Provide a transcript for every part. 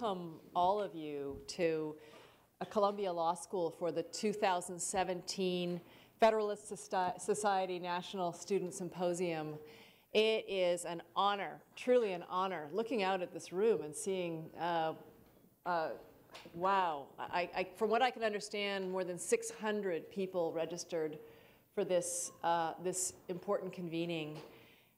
welcome all of you to a Columbia Law School for the 2017 Federalist Society National Student Symposium. It is an honor, truly an honor, looking out at this room and seeing, uh, uh, wow, I, I, from what I can understand, more than 600 people registered for this, uh, this important convening.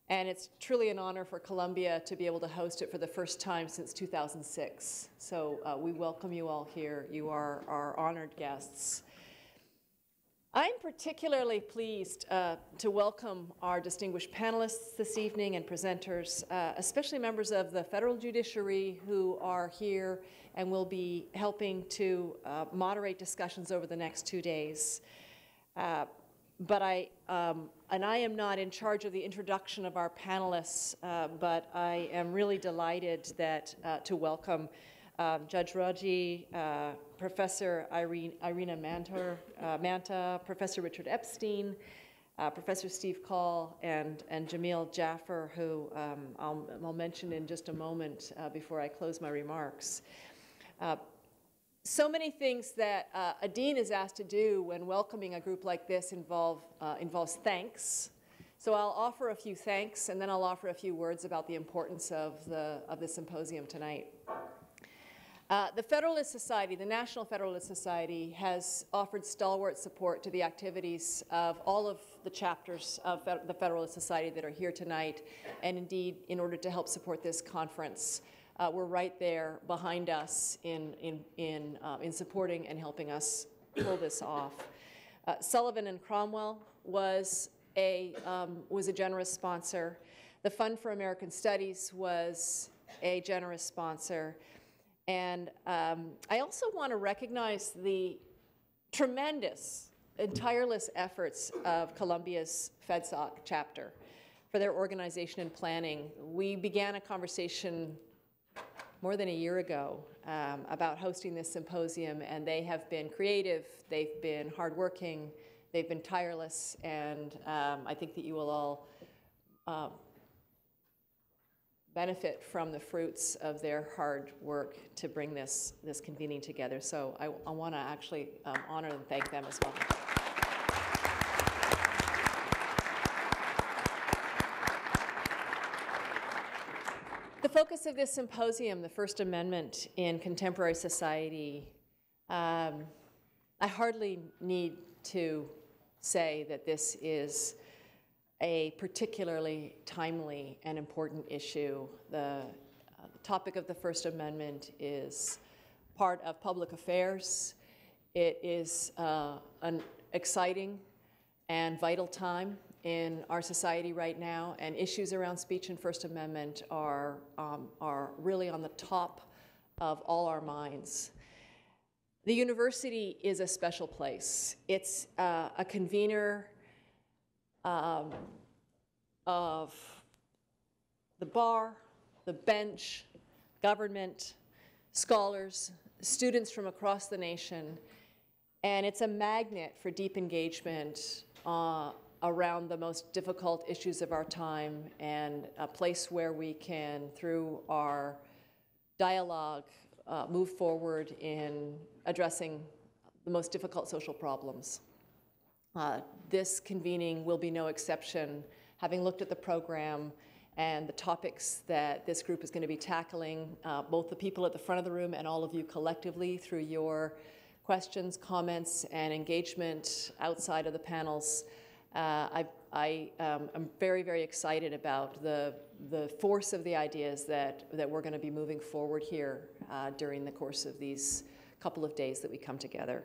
And it's truly an honor for Columbia to be able to host it for the first time since 2006. So uh, we welcome you all here. You are our honored guests. I'm particularly pleased uh, to welcome our distinguished panelists this evening and presenters, uh, especially members of the federal judiciary who are here and will be helping to uh, moderate discussions over the next two days. But I, um, and I am not in charge of the introduction of our panelists, uh, but I am really delighted that uh, to welcome um, Judge Raggi, uh, Professor Irene, Irina Mantor, uh, Manta, Professor Richard Epstein, uh, Professor Steve Coll, and, and Jameel Jaffer, who um, I'll, I'll, mention in just a moment uh, before I close my remarks. Uh, so many things that uh, a dean is asked to do when welcoming a group like this involve, involves thanks. So I'll offer a few thanks, and then I'll offer a few words about the importance of the, of the symposium tonight. Uh, the Federalist Society, the National Federalist Society, has offered stalwart support to the activities of all of the chapters of the Federalist Society that are here tonight, and indeed, in order to help support this conference. Uh, we're right there behind us in, in, in, uh, in supporting and helping us pull this off. Uh, Sullivan and Cromwell was a, um, was a generous sponsor. The Fund for American Studies was a generous sponsor. And um, I also want to recognize the tremendous and tireless efforts of Columbia's FedSoc chapter for their organization and planning. We began a conversation more than a year ago um, about hosting this symposium, and they have been creative, they've been hardworking, they've been tireless, and um, I think that you will all uh, benefit from the fruits of their hard work to bring this, this convening together. So I, I want to actually um, honor and thank them as well. Focus of this symposium, the First Amendment in Contemporary Society, um, I hardly need to say that this is a particularly timely and important issue. The, uh, the, topic of the First Amendment is part of public affairs. It is uh, an exciting and vital time in our society right now, and issues around speech and First Amendment are, um, are really on the top of all our minds. The university is a special place. It's uh, a convener um, of the bar, the bench, government, scholars, students from across the nation, and it's a magnet for deep engagement uh, around the most difficult issues of our time and a place where we can, through our dialogue, uh, move forward in addressing the most difficult social problems. Uh, this convening will be no exception. Having looked at the program and the topics that this group is going to be tackling, uh, both the people at the front of the room and all of you collectively through your questions, comments, and engagement outside of the panels, I, I um, am very, very excited about the, the force of the ideas that, that we're going to be moving forward here uh, during the course of these couple of days that we come together.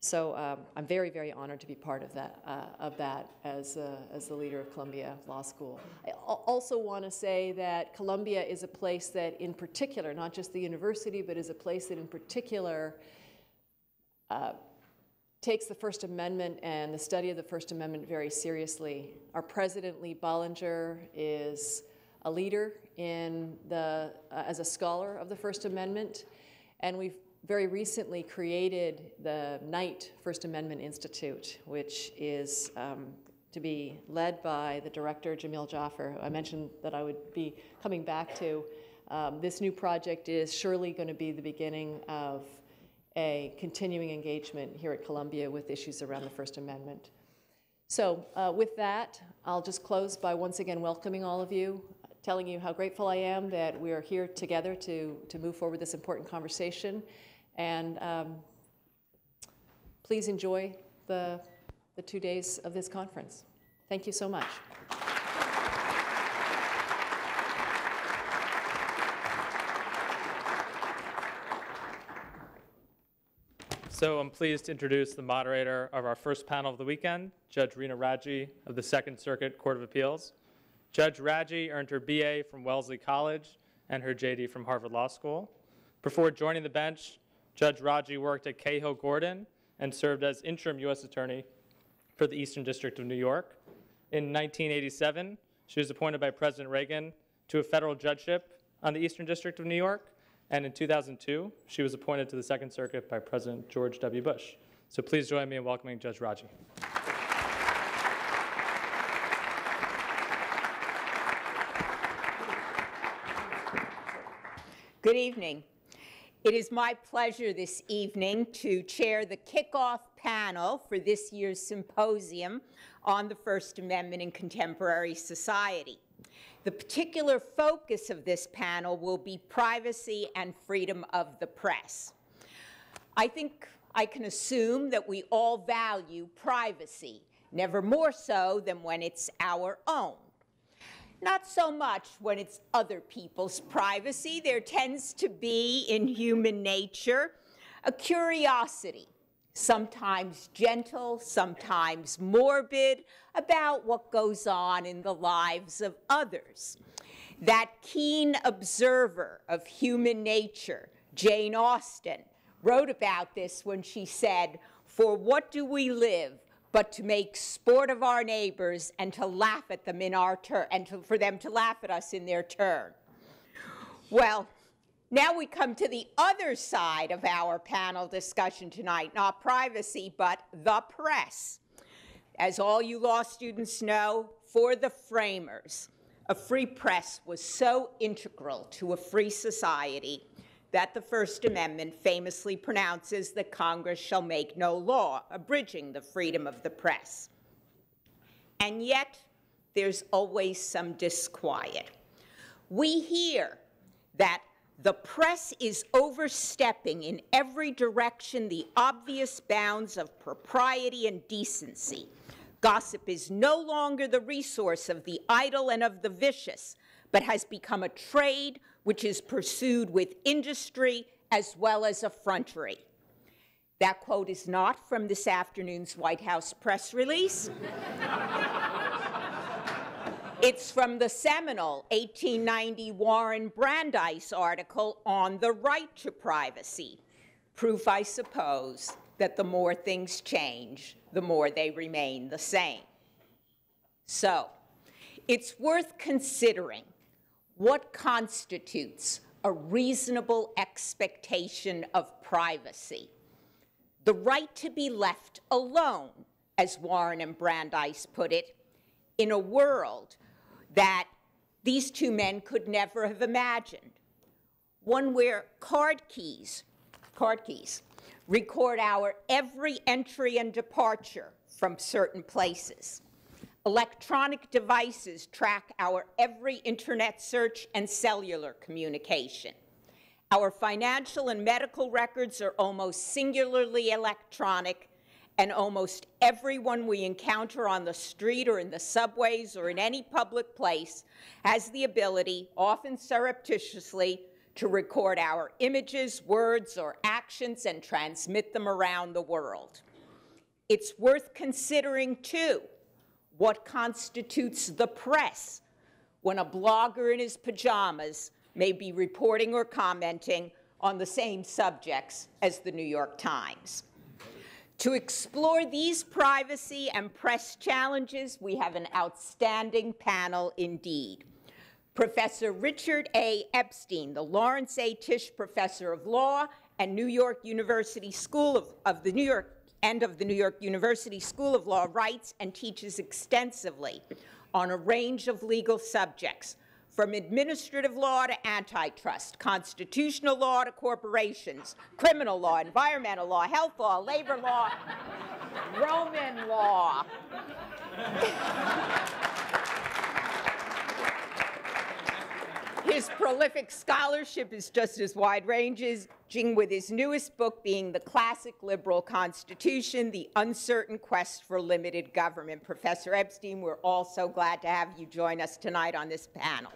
So um, I'm very, very honored to be part of that, uh, of that as, uh, as the leader of Columbia Law School. I also want to say that Columbia is a place that in particular, not just the university, but is a place that in particular uh, takes the First Amendment and the study of the First Amendment very seriously. Our president, Lee Bollinger, is a leader in the, uh, as a scholar of the First Amendment, and we've very recently created the Knight First Amendment Institute, which is um, to be led by the director, Jameel Jaffer, I mentioned that I would be coming back to. Um, This new project is surely going to be the beginning of a continuing engagement here at Columbia with issues around the First Amendment. So uh, with that, I'll just close by once again welcoming all of you, telling you how grateful I am that we are here together to, to move forward this important conversation. And um, please enjoy the, the two days of this conference. Thank you so much. So I'm pleased to introduce the moderator of our first panel of the weekend, Judge Reena Raggi of the Second Circuit Court of Appeals. Judge Raggi earned her BA from Wellesley College and her JD from Harvard Law School. Before joining the bench, Judge Raggi worked at Cahill Gordon and served as interim U.S. Attorney for the Eastern District of New York. In 1987, she was appointed by President Reagan to a federal judgeship on the Eastern District of New York and in 2002, she was appointed to the Second Circuit by President George W. Bush. So please join me in welcoming Judge Raggi. Good evening. It is my pleasure this evening to chair the kickoff panel for this year's symposium on the First Amendment in Contemporary Society. The particular focus of this panel will be privacy and freedom of the press. I think I can assume that we all value privacy, never more so than when it's our own. Not so much when it's other people's privacy. There tends to be in human nature a curiosity sometimes gentle, sometimes morbid, about what goes on in the lives of others. That keen observer of human nature, Jane Austen, wrote about this when she said, For what do we live but to make sport of our neighbors and to laugh at them in our turn, and to, for them to laugh at us in their turn? Well, now we come to the other side of our panel discussion tonight, not privacy, but the press. As all you law students know, for the framers, a free press was so integral to a free society that the First Amendment famously pronounces that Congress shall make no law abridging the freedom of the press. And yet, there's always some disquiet. We hear that the press is overstepping in every direction the obvious bounds of propriety and decency. Gossip is no longer the resource of the idle and of the vicious, but has become a trade which is pursued with industry as well as effrontery. That quote is not from this afternoon's White House press release. It's from the seminal 1890 Warren Brandeis article on the right to privacy. Proof, I suppose, that the more things change, the more they remain the same. So, it's worth considering what constitutes a reasonable expectation of privacy. The right to be left alone, as Warren and Brandeis put it, in a world that these two men could never have imagined. One where card keys, card keys, record our every entry and departure from certain places. Electronic devices track our every internet search and cellular communication. Our financial and medical records are almost singularly electronic and almost everyone we encounter on the street or in the subways or in any public place has the ability, often surreptitiously, to record our images, words, or actions and transmit them around the world. It's worth considering, too, what constitutes the press when a blogger in his pajamas may be reporting or commenting on the same subjects as the New York Times. To explore these privacy and press challenges, we have an outstanding panel indeed. Professor Richard A. Epstein, the Laurence A. Tisch Professor of Law and New York University School of, of the New York and of the New York University School of Law writes and teaches extensively on a range of legal subjects, from administrative law to antitrust, constitutional law to corporations, criminal law, environmental law, health law, labor law, Roman law. His prolific scholarship is just as wide-ranging, with his newest book being The Classic Liberal Constitution, The Uncertain Quest for Limited Government. Professor Epstein, we're all so glad to have you join us tonight on this panel.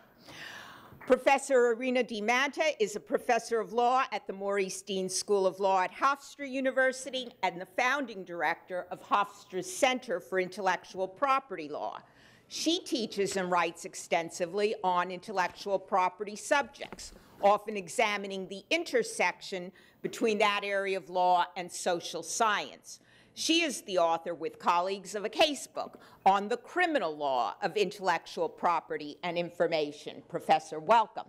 Professor Irina D. Manta is a professor of law at the Maurice Deane School of Law at Hofstra University and the founding director of Hofstra's Center for Intellectual Property Law. She teaches and writes extensively on intellectual property subjects, often examining the intersection between that area of law and social science. She is the author with colleagues of a casebook on the criminal law of intellectual property and information. Professor, welcome.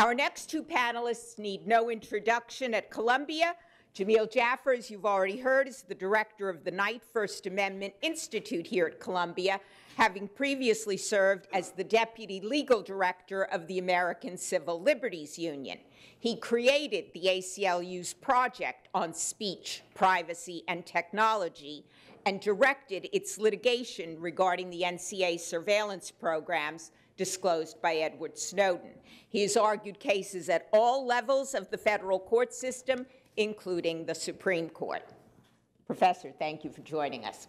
Our next two panelists need no introduction at Columbia. Jameel Jaffer, as you've already heard, is the director of the Knight First Amendment Institute here at Columbia having previously served as the deputy legal director of the American Civil Liberties Union. He created the ACLU's project on speech, privacy, and technology and directed its litigation regarding the NSA surveillance programs disclosed by Edward Snowden. He has argued cases at all levels of the federal court system, including the Supreme Court. Professor, thank you for joining us.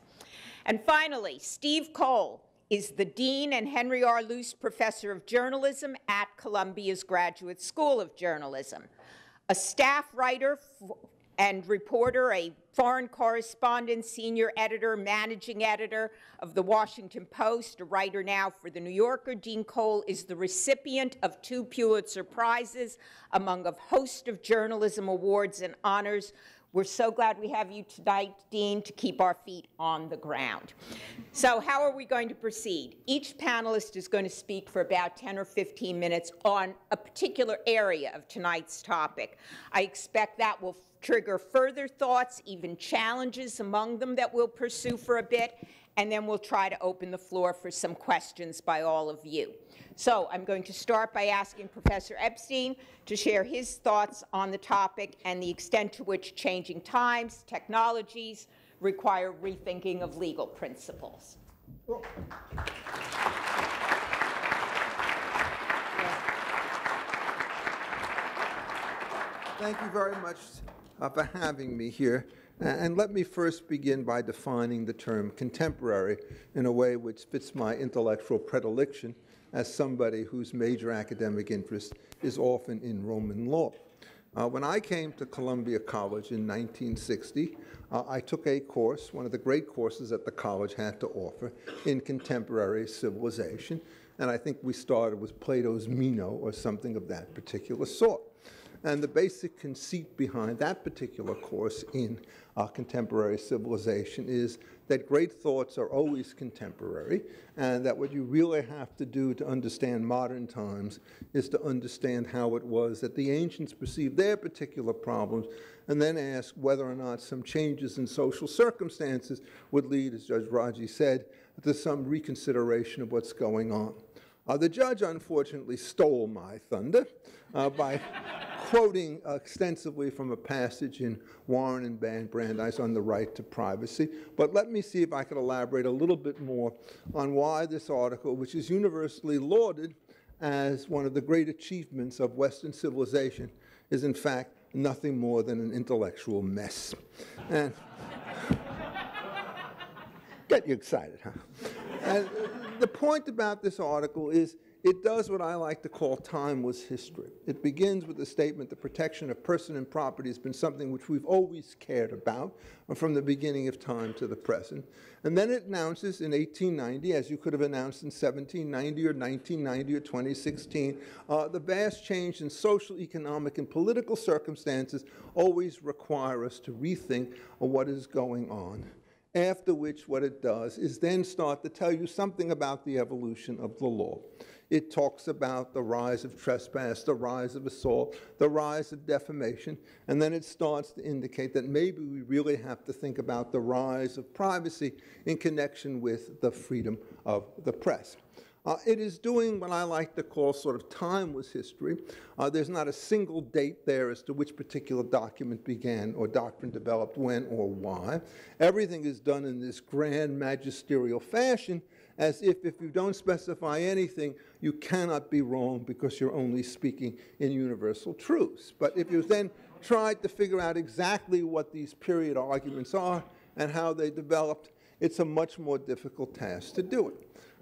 And finally, Steve Coll is the Dean and Henry R. Luce Professor of Journalism at Columbia's Graduate School of Journalism. A staff writer and reporter, a foreign correspondent, senior editor, managing editor of the Washington Post, a writer now for the New Yorker, Dean Coll is the recipient of two Pulitzer Prizes among a host of journalism awards and honors we're so glad we have you tonight, Dean, to keep our feet on the ground. So how are we going to proceed? Each panelist is going to speak for about 10 or 15 minutes on a particular area of tonight's topic. I expect that will trigger further thoughts, even challenges among them that we'll pursue for a bit, and then we'll try to open the floor for some questions by all of you. So I'm going to start by asking Professor Epstein to share his thoughts on the topic and the extent to which changing times, technologies require rethinking of legal principles. Thank you very much uh, for having me here. And let me first begin by defining the term contemporary in a way which fits my intellectual predilection as somebody whose major academic interest is often in Roman law. Uh, when I came to Columbia College in 1960, uh, I took a course, one of the great courses that the college had to offer, in contemporary civilization. And I think we started with Plato's Meno or something of that particular sort. And the basic conceit behind that particular course in uh, contemporary civilization is that great thoughts are always contemporary, and that what you really have to do to understand modern times is to understand how it was that the ancients perceived their particular problems, and then ask whether or not some changes in social circumstances would lead, as Judge Raggi said, to some reconsideration of what's going on. Uh, the judge unfortunately stole my thunder uh, by quoting extensively from a passage in Warren and Brandeis on the right to privacy. But let me see if I can elaborate a little bit more on why this article, which is universally lauded as one of the great achievements of Western civilization, is in fact nothing more than an intellectual mess. And get you excited, huh? And the point about this article is it does what I like to call time timeless history. It begins with the statement the protection of person and property has been something which we've always cared about from the beginning of time to the present. And then it announces in 1890, as you could have announced in 1790 or 1990 or 2016, uh, the vast change in social, economic, and political circumstances always require us to rethink what is going on after which what it does is then start to tell you something about the evolution of the law. It talks about the rise of trespass, the rise of assault, the rise of defamation, and then it starts to indicate that maybe we really have to think about the rise of privacy in connection with the freedom of the press. Uh, it is doing what I like to call sort of timeless history. Uh, there's not a single date there as to which particular document began or doctrine developed when or why. Everything is done in this grand magisterial fashion as if if you don't specify anything, you cannot be wrong because you're only speaking in universal truths. But if you then tried to figure out exactly what these period arguments are and how they developed, it's a much more difficult task to do it.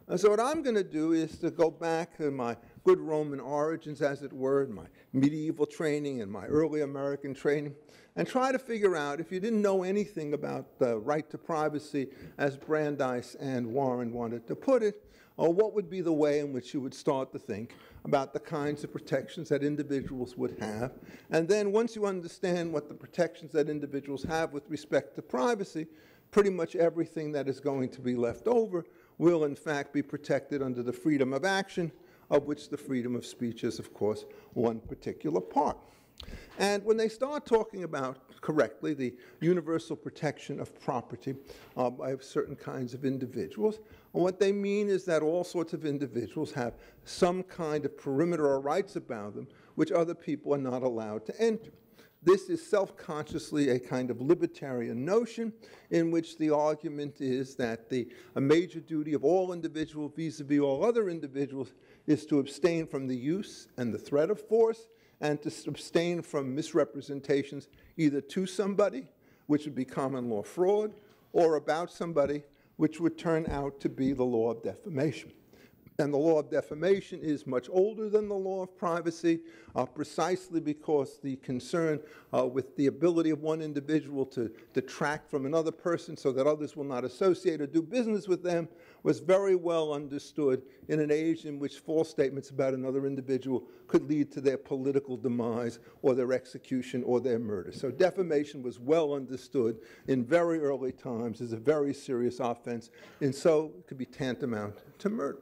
And so what I'm going to do is to go back to my good Roman origins, as it were, my medieval training and my early American training, and try to figure out if you didn't know anything about the right to privacy, as Brandeis and Warren wanted to put it, or what would be the way in which you would start to think about the kinds of protections that individuals would have. And then once you understand what the protections that individuals have with respect to privacy, pretty much everything that is going to be left over will in fact be protected under the freedom of action, of which the freedom of speech is, of course, one particular part. And when they start talking about correctly the universal protection of property uh, by certain kinds of individuals, what they mean is that all sorts of individuals have some kind of perimeter or rights about them which other people are not allowed to enter. This is self consciously a kind of libertarian notion in which the argument is that the, a major duty of all individuals vis a vis all other individuals is to abstain from the use and the threat of force and to abstain from misrepresentations either to somebody, which would be common law fraud, or about somebody, which would turn out to be the law of defamation. And the law of defamation is much older than the law of privacy, uh, precisely because the concern uh, with the ability of one individual to detract from another person so that others will not associate or do business with them was very well understood in an age in which false statements about another individual could lead to their political demise or their execution or their murder. So defamation was well understood in very early times as a very serious offense, and so it could be tantamount to murder.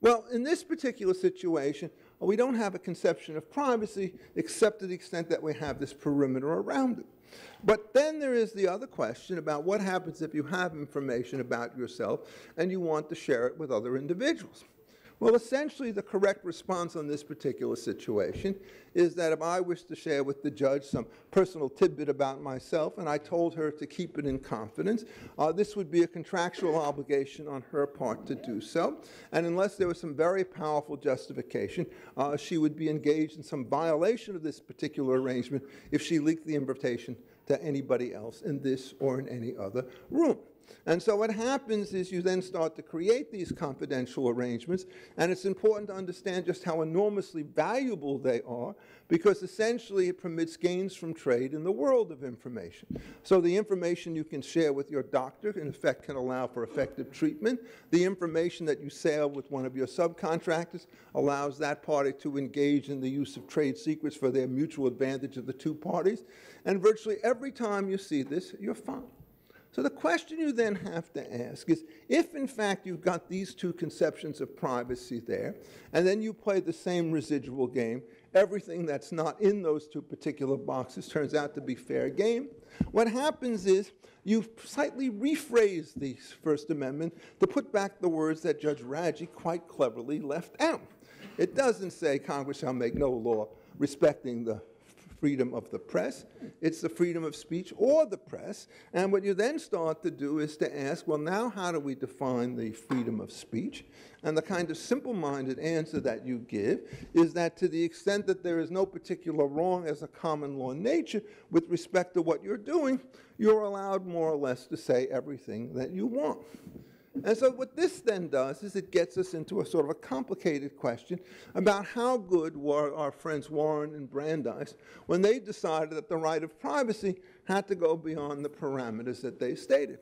Well, in this particular situation, we don't have a conception of privacy except to the extent that we have this perimeter around it. But then there is the other question about what happens if you have information about yourself and you want to share it with other individuals. Well, essentially, the correct response on this particular situation is that if I wish to share with the judge some personal tidbit about myself and I told her to keep it in confidence, uh, this would be a contractual obligation on her part to do so. And unless there was some very powerful justification, uh, she would be engaged in some violation of this particular arrangement if she leaked the invitation to anybody else in this or in any other room. And so what happens is you then start to create these confidential arrangements, and it's important to understand just how enormously valuable they are, because essentially it permits gains from trade in the world of information. So the information you can share with your doctor, in effect, can allow for effective treatment. The information that you sell with one of your subcontractors allows that party to engage in the use of trade secrets for their mutual advantage of the two parties. And virtually every time you see this, you're fine. So the question you then have to ask is if, in fact, you've got these two conceptions of privacy there, and then you play the same residual game, everything that's not in those two particular boxes turns out to be fair game. What happens is you slightly rephrase the First Amendment to put back the words that Judge Raggi quite cleverly left out. It doesn't say Congress shall make no law respecting the freedom of the press, it's the freedom of speech or the press. And what you then start to do is to ask, well, now how do we define the freedom of speech? And the kind of simple minded answer that you give is that to the extent that there is no particular wrong as a common law nature with respect to what you're doing, you're allowed more or less to say everything that you want. And so what this then does is it gets us into a sort of a complicated question about how good were our friends Warren and Brandeis when they decided that the right of privacy had to go beyond the parameters that they stated.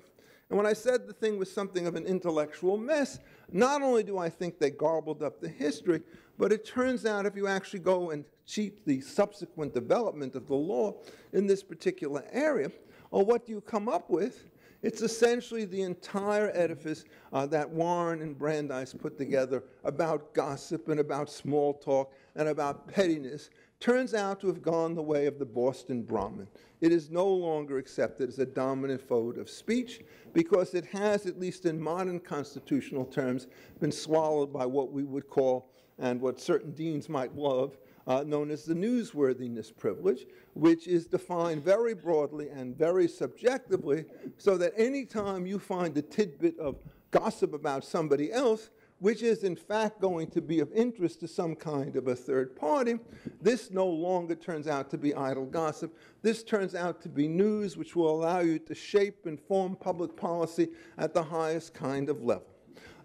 And when I said the thing was something of an intellectual mess, not only do I think they garbled up the history, but it turns out if you actually go and cheat the subsequent development of the law in this particular area, or what do you come up with It's essentially the entire edifice uh, that Warren and Brandeis put together about gossip and about small talk and about pettiness turns out to have gone the way of the Boston Brahmin. It is no longer accepted as a dominant mode of speech because it has, at least in modern constitutional terms, been swallowed by what we would call, and what certain deans might love, uh, known as the newsworthiness privilege, which is defined very broadly and very subjectively, so that anytime you find a tidbit of gossip about somebody else, which is in fact going to be of interest to some kind of a third party. This no longer turns out to be idle gossip. This turns out to be news which will allow you to shape and form public policy at the highest kind of level.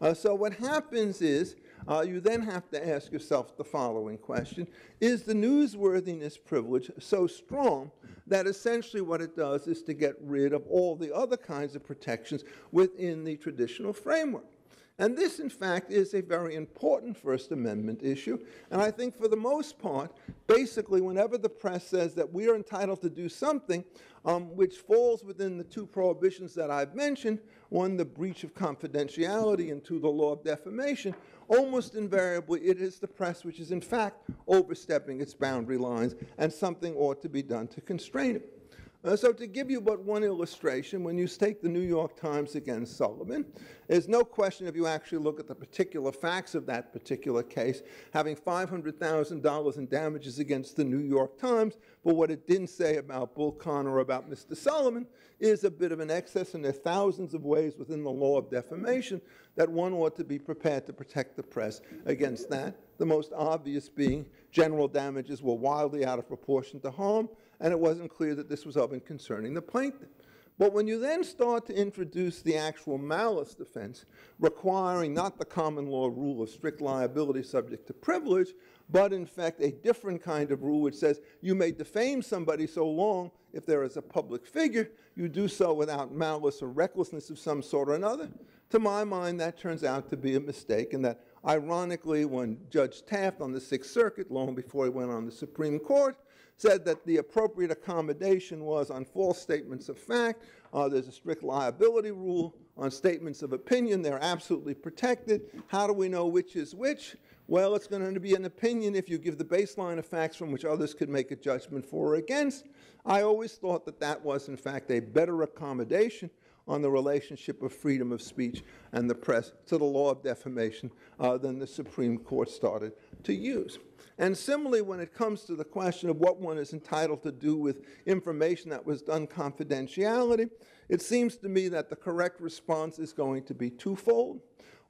Uh, so what happens is uh, you then have to ask yourself the following question Is the newsworthiness privilege so strong that essentially what it does is to get rid of all the other kinds of protections within the traditional framework? And this, in fact, is a very important First Amendment issue. And I think for the most part, basically, whenever the press says that we are entitled to do something um, which falls within the two prohibitions that I've mentioned, one, the breach of confidentiality, and two, the law of defamation, almost invariably it is the press which is in fact overstepping its boundary lines, and something ought to be done to constrain it. Uh, so to give you but one illustration, when you take the New York Times against Sullivan, there's no question if you actually look at the particular facts of that particular case, having $500,000 in damages against the New York Times, but what it didn't say about Bull Connor or about Mr. Solomon is a bit of an excess, and there are thousands of ways within the law of defamation that one ought to be prepared to protect the press against that. The most obvious being general damages were wildly out of proportion to harm, and it wasn't clear that this was of and concerning the plaintiff. But when you then start to introduce the actual malice defense, requiring not the common law rule of strict liability subject to privilege, but in fact a different kind of rule which says you may defame somebody so long if there is a public figure, you do so without malice or recklessness of some sort or another. To my mind, that turns out to be a mistake, and that ironically, when Judge Taft on the Sixth Circuit, long before he went on the Supreme Court, said that the appropriate accommodation was on false statements of fact. Uh, there's a strict liability rule on statements of opinion. They're absolutely protected. How do we know which is which? Well, it's going to be an opinion if you give the baseline of facts from which others could make a judgment for or against. I always thought that that was, in fact, a better accommodation on the relationship of freedom of speech and the press to the law of defamation uh, than the Supreme Court started to use. And similarly, when it comes to the question of what one is entitled to do with information that was done confidentiality, it seems to me that the correct response is going to be twofold.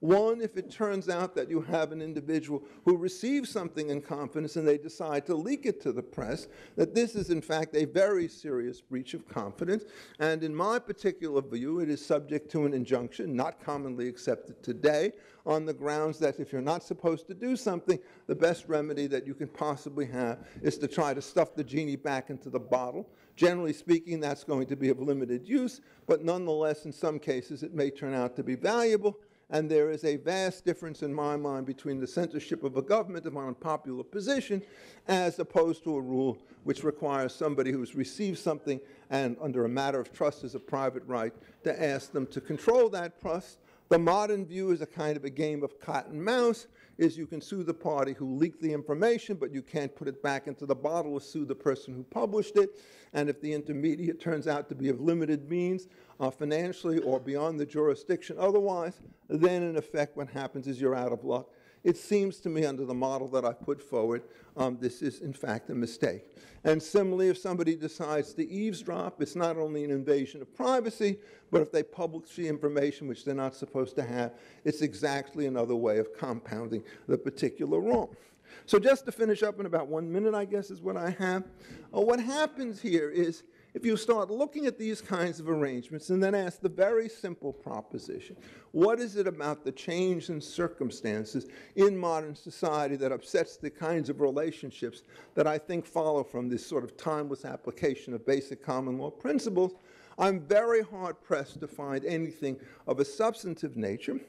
One, if it turns out that you have an individual who receives something in confidence and they decide to leak it to the press, that this is in fact a very serious breach of confidence. And in my particular view, it is subject to an injunction, not commonly accepted today, on the grounds that if you're not supposed to do something, the best remedy that you can possibly have is to try to stuff the genie back into the bottle. Generally speaking, that's going to be of limited use, but nonetheless, in some cases, it may turn out to be valuable and there is a vast difference in my mind between the censorship of a government of an unpopular position as opposed to a rule which requires somebody who's received something and under a matter of trust as a private right to ask them to control that trust. The modern view is a kind of a game of cat and mouse, is you can sue the party who leaked the information, but you can't put it back into the bottle or sue the person who published it. And if the intermediate turns out to be of limited means, uh, financially or beyond the jurisdiction otherwise, then in effect what happens is you're out of luck. It seems to me, under the model that I put forward, um, this is in fact a mistake. And similarly, if somebody decides to eavesdrop, it's not only an invasion of privacy, but if they publish the information which they're not supposed to have, it's exactly another way of compounding the particular wrong. So, just to finish up in about one minute, I guess is what I have. Uh, what happens here is if you start looking at these kinds of arrangements and then ask the very simple proposition what is it about the change in circumstances in modern society that upsets the kinds of relationships that I think follow from this sort of timeless application of basic common law principles? I'm very hard pressed to find anything of a substantive nature.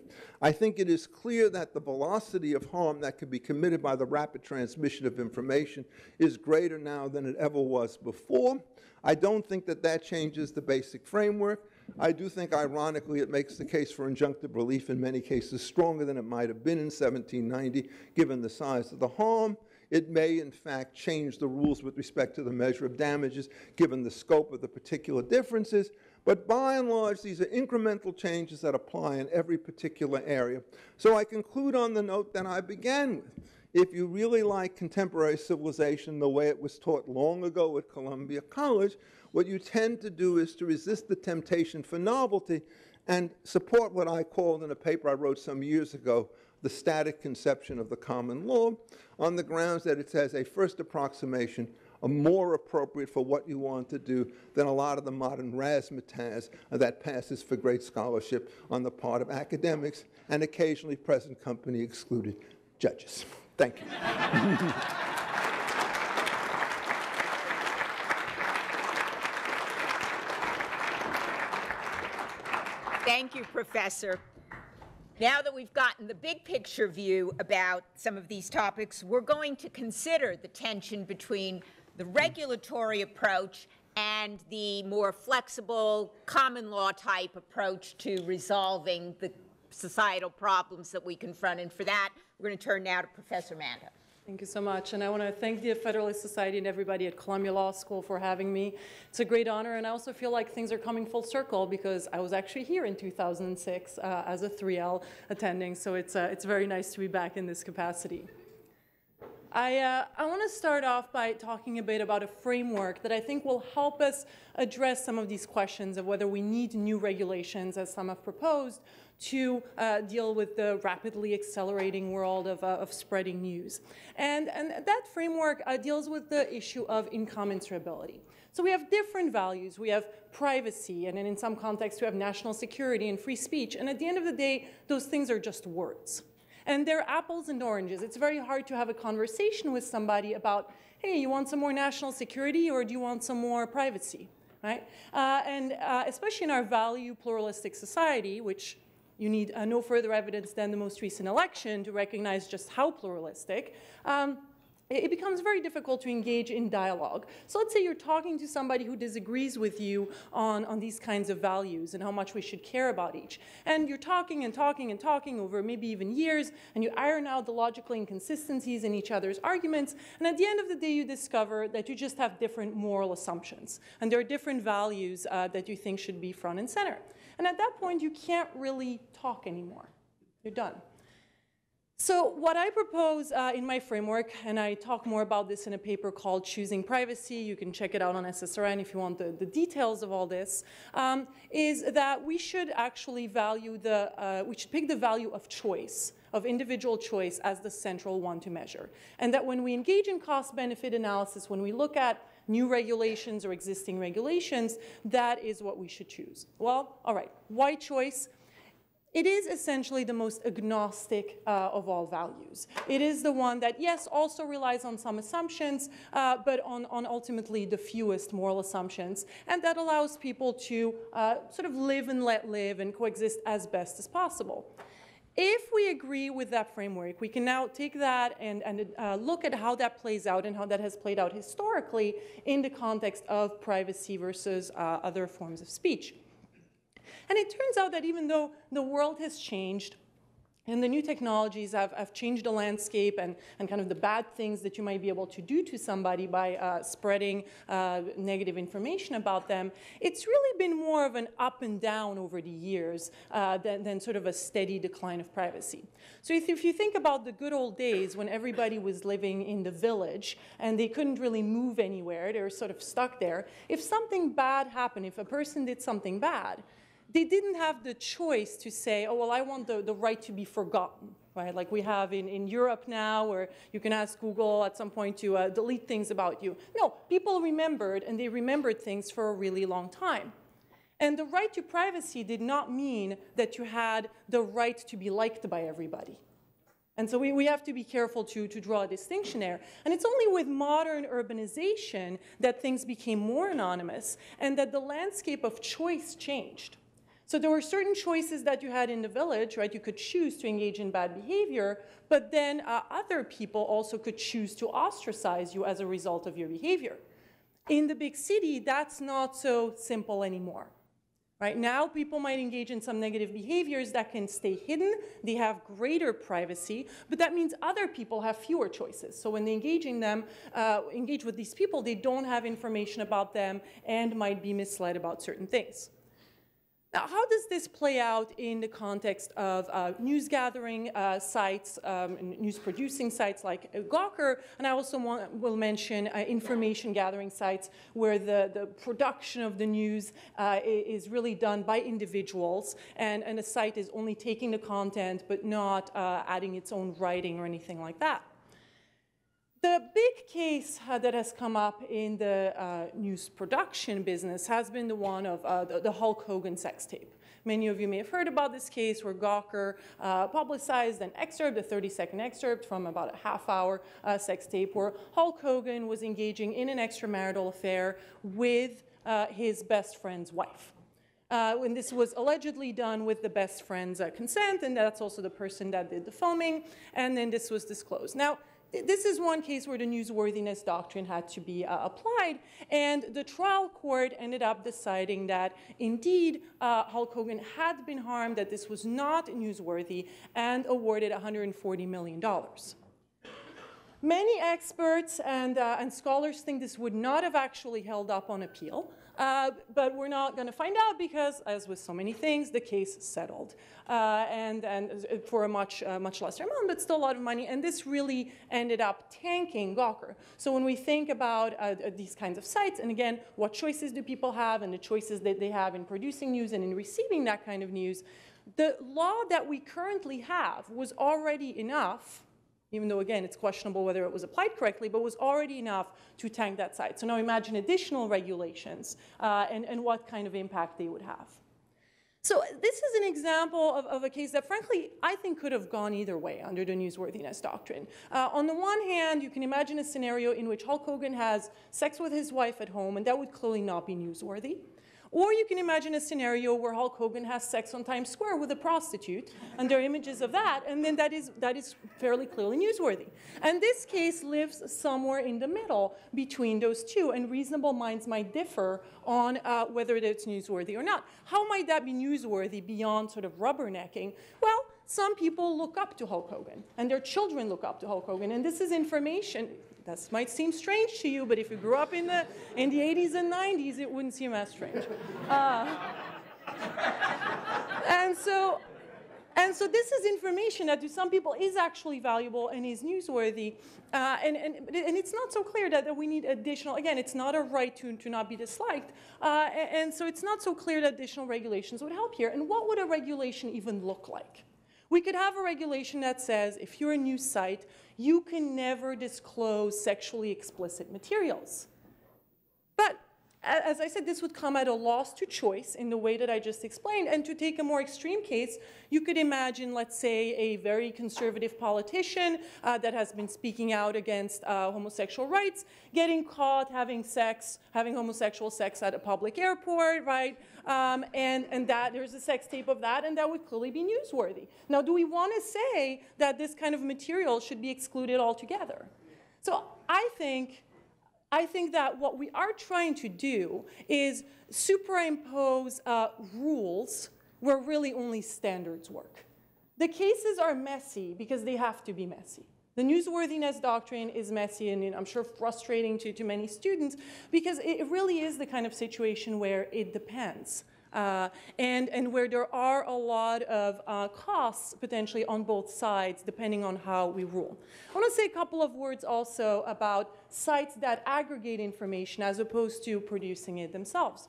I think it is clear that the velocity of harm that can be committed by the rapid transmission of information is greater now than it ever was before. I don't think that that changes the basic framework. I do think, ironically, it makes the case for injunctive relief in many cases stronger than it might have been in 1790, given the size of the harm. It may, in fact, change the rules with respect to the measure of damages, given the scope of the particular differences. But by and large, these are incremental changes that apply in every particular area. So I conclude on the note that I began with. If you really like contemporary civilization the way it was taught long ago at Columbia College, what you tend to do is to resist the temptation for novelty and support what I called in a paper I wrote some years ago the static conception of the common law on the grounds that it says a first approximation are more appropriate for what you want to do than a lot of the modern razzmatazz that passes for great scholarship on the part of academics and occasionally present company excluded judges. Thank you. Thank you, Professor. Now that we've gotten the big picture view about some of these topics, we're going to consider the tension between the regulatory approach and the more flexible common law type approach to resolving the societal problems that we confront. And for that, we're going to turn now to Professor Manta. Thank you so much. And I want to thank the Federalist Society and everybody at Columbia Law School for having me. It's a great honor. And I also feel like things are coming full circle because I was actually here in 2006 uh, as a 3L attending. So it's, uh, it's very nice to be back in this capacity. I, uh, I want to start off by talking a bit about a framework that I think will help us address some of these questions of whether we need new regulations, as some have proposed, to uh, deal with the rapidly accelerating world of, uh, of spreading news. And, and that framework uh, deals with the issue of incommensurability. So we have different values. We have privacy, and in some contexts, we have national security and free speech. And at the end of the day, those things are just words. And they're apples and oranges. It's very hard to have a conversation with somebody about, hey, you want some more national security or do you want some more privacy? Right? Uh, and uh, especially in our value pluralistic society, which you need uh, no further evidence than the most recent election to recognize just how pluralistic. Um, it becomes very difficult to engage in dialogue. So let's say you're talking to somebody who disagrees with you on, on these kinds of values and how much we should care about each. And you're talking and talking and talking over maybe even years, and you iron out the logical inconsistencies in each other's arguments, and at the end of the day, you discover that you just have different moral assumptions, and there are different values uh, that you think should be front and center. And at that point, you can't really talk anymore. You're done. So what I propose uh, in my framework, and I talk more about this in a paper called Choosing Privacy, you can check it out on SSRN if you want the, the details of all this, um, is that we should actually value the, uh, we should pick the value of choice of individual choice as the central one to measure. And that when we engage in cost benefit analysis, when we look at new regulations or existing regulations, that is what we should choose. Well, all right, why choice? It is essentially the most agnostic uh, of all values. It is the one that, yes, also relies on some assumptions, uh, but on, on, ultimately the fewest moral assumptions, and that allows people to uh, sort of live and let live and coexist as best as possible. If we agree with that framework, we can now take that and, and uh, look at how that plays out and how that has played out historically in the context of privacy versus uh, other forms of speech. And it turns out that even though the world has changed, and the new technologies have, have, changed the landscape and, and kind of the bad things that you might be able to do to somebody by uh, spreading uh, negative information about them. It's really been more of an up and down over the years uh, than, than, sort of a steady decline of privacy. So if, if you think about the good old days when everybody was living in the village and they couldn't really move anywhere, they were sort of stuck there, if something bad happened, if a person did something bad, they didn't have the choice to say, oh, well, I want the, the right to be forgotten, right? Like we have in, in Europe now, where you can ask Google at some point to uh, delete things about you. No, people remembered, and they remembered things for a really long time. And the right to privacy did not mean that you had the right to be liked by everybody. And so we, we have to be careful to, to draw a distinction there. And it's only with modern urbanization that things became more anonymous and that the landscape of choice changed. So there were certain choices that you had in the village, right? You could choose to engage in bad behavior, but then uh, other people also could choose to ostracize you as a result of your behavior. In the big city, that's not so simple anymore. Right now, people might engage in some negative behaviors that can stay hidden. They have greater privacy, but that means other people have fewer choices. So when they engaging them, uh, engage with these people, they don't have information about them and might be misled about certain things. Now, how does this play out in the context of uh, news gathering uh, sites, um, news producing sites like Gawker? And I also want, will mention uh, information gathering sites where the, the production of the news uh, is really done by individuals, and, and a site is only taking the content but not uh, adding its own writing or anything like that. The big case uh, that has come up in the uh, news production business has been the one of uh, the, the, Hulk Hogan sex tape. Many of you may have heard about this case where Gawker uh, publicized an excerpt, a 30-second excerpt from about a half-hour uh, sex tape where Hulk Hogan was engaging in an extramarital affair with uh, his best friend's wife. Uh, when this was allegedly done with the best friend's uh, consent, and that's also the person that did the filming, and then this was disclosed. Now, this is one case where the newsworthiness doctrine had to be uh, applied, and the trial court ended up deciding that indeed uh, Hulk Hogan had been harmed, that this was not newsworthy, and awarded $140 million. Many experts and, uh, and scholars think this would not have actually held up on appeal. Uh, but we're not going to find out because, as with so many things, the case settled. Uh, and, and for a much, uh, much lesser amount, but still a lot of money. And this really ended up tanking Gawker. So when we think about uh, these kinds of sites, and again, what choices do people have and the choices that they have in producing news and in receiving that kind of news, the law that we currently have was already enough even though again it's questionable whether it was applied correctly, but was already enough to tank that site. So now imagine additional regulations uh, and, and what kind of impact they would have. So this is an example of, of, a case that, frankly, I think could have gone either way under the newsworthiness doctrine. Uh, on the one hand, you can imagine a scenario in which Hulk Hogan has sex with his wife at home, and that would clearly not be newsworthy. Or you can imagine a scenario where Hulk Hogan has sex on Times Square with a prostitute, and there are images of that, and then that is, that is fairly clearly newsworthy. And this case lives somewhere in the middle between those two, and reasonable minds might differ on uh, whether it's newsworthy or not. How might that be newsworthy beyond sort of rubbernecking? Well, some people look up to Hulk Hogan, and their children look up to Hulk Hogan, and this is information that might seem strange to you, but if you grew up in the, in the 80s and 90s, it wouldn't seem as strange. Uh, and so, and so this is information that to some people is actually valuable and is newsworthy. Uh, and, and, and it's not so clear that, that we need additional, again, it's not a right to, to not be disliked. Uh, and, and so it's not so clear that additional regulations would help here. And what would a regulation even look like? We could have a regulation that says if you're a news site, you can never disclose sexually explicit materials. As I said, this would come at a loss to choice in the way that I just explained. And to take a more extreme case, you could imagine, let's say, a very conservative politician uh, that has been speaking out against uh, homosexual rights, getting caught having sex, having homosexual sex at a public airport, right? Um, and, and that there's a sex tape of that, and that would clearly be newsworthy. Now, do we want to say that this kind of material should be excluded altogether? So I think I think that what we are trying to do is superimpose uh, rules where really only standards work. The cases are messy because they have to be messy. The newsworthiness doctrine is messy and I'm sure frustrating to, to many students because it really is the kind of situation where it depends uh, and, and where there are a lot of uh, costs potentially on both sides depending on how we rule. I want to say a couple of words also about sites that aggregate information as opposed to producing it themselves.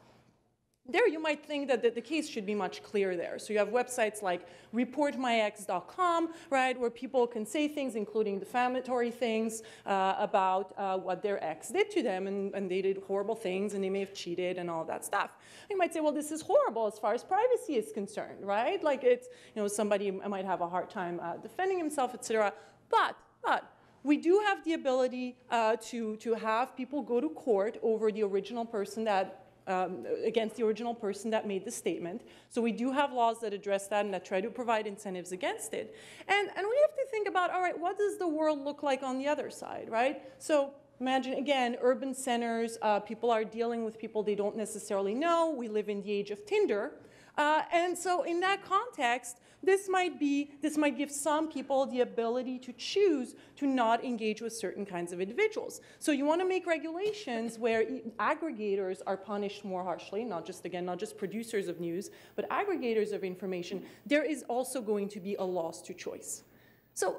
There you might think that the, case should be much clearer there. So you have websites like reportmyex.com, right, where people can say things, including defamatory things uh, about uh, what their ex did to them, and, and, they did horrible things, and they may have cheated and all that stuff. You might say, well, this is horrible as far as privacy is concerned, right? Like it's, you know, somebody might have a hard time uh, defending himself, etc. But, but, we do have the ability uh, to, to have people go to court over the original person that um, against the original person that made the statement. So we do have laws that address that and that try to provide incentives against it. And, and we have to think about, all right, what does the world look like on the other side, right? So imagine, again, urban centers, uh, people are dealing with people they don't necessarily know. We live in the age of Tinder. Uh, and so in that context, this might be, this might give some people the ability to choose to not engage with certain kinds of individuals. So you want to make regulations where aggregators are punished more harshly, not just, again, not just producers of news, but aggregators of information. There is also going to be a loss to choice. So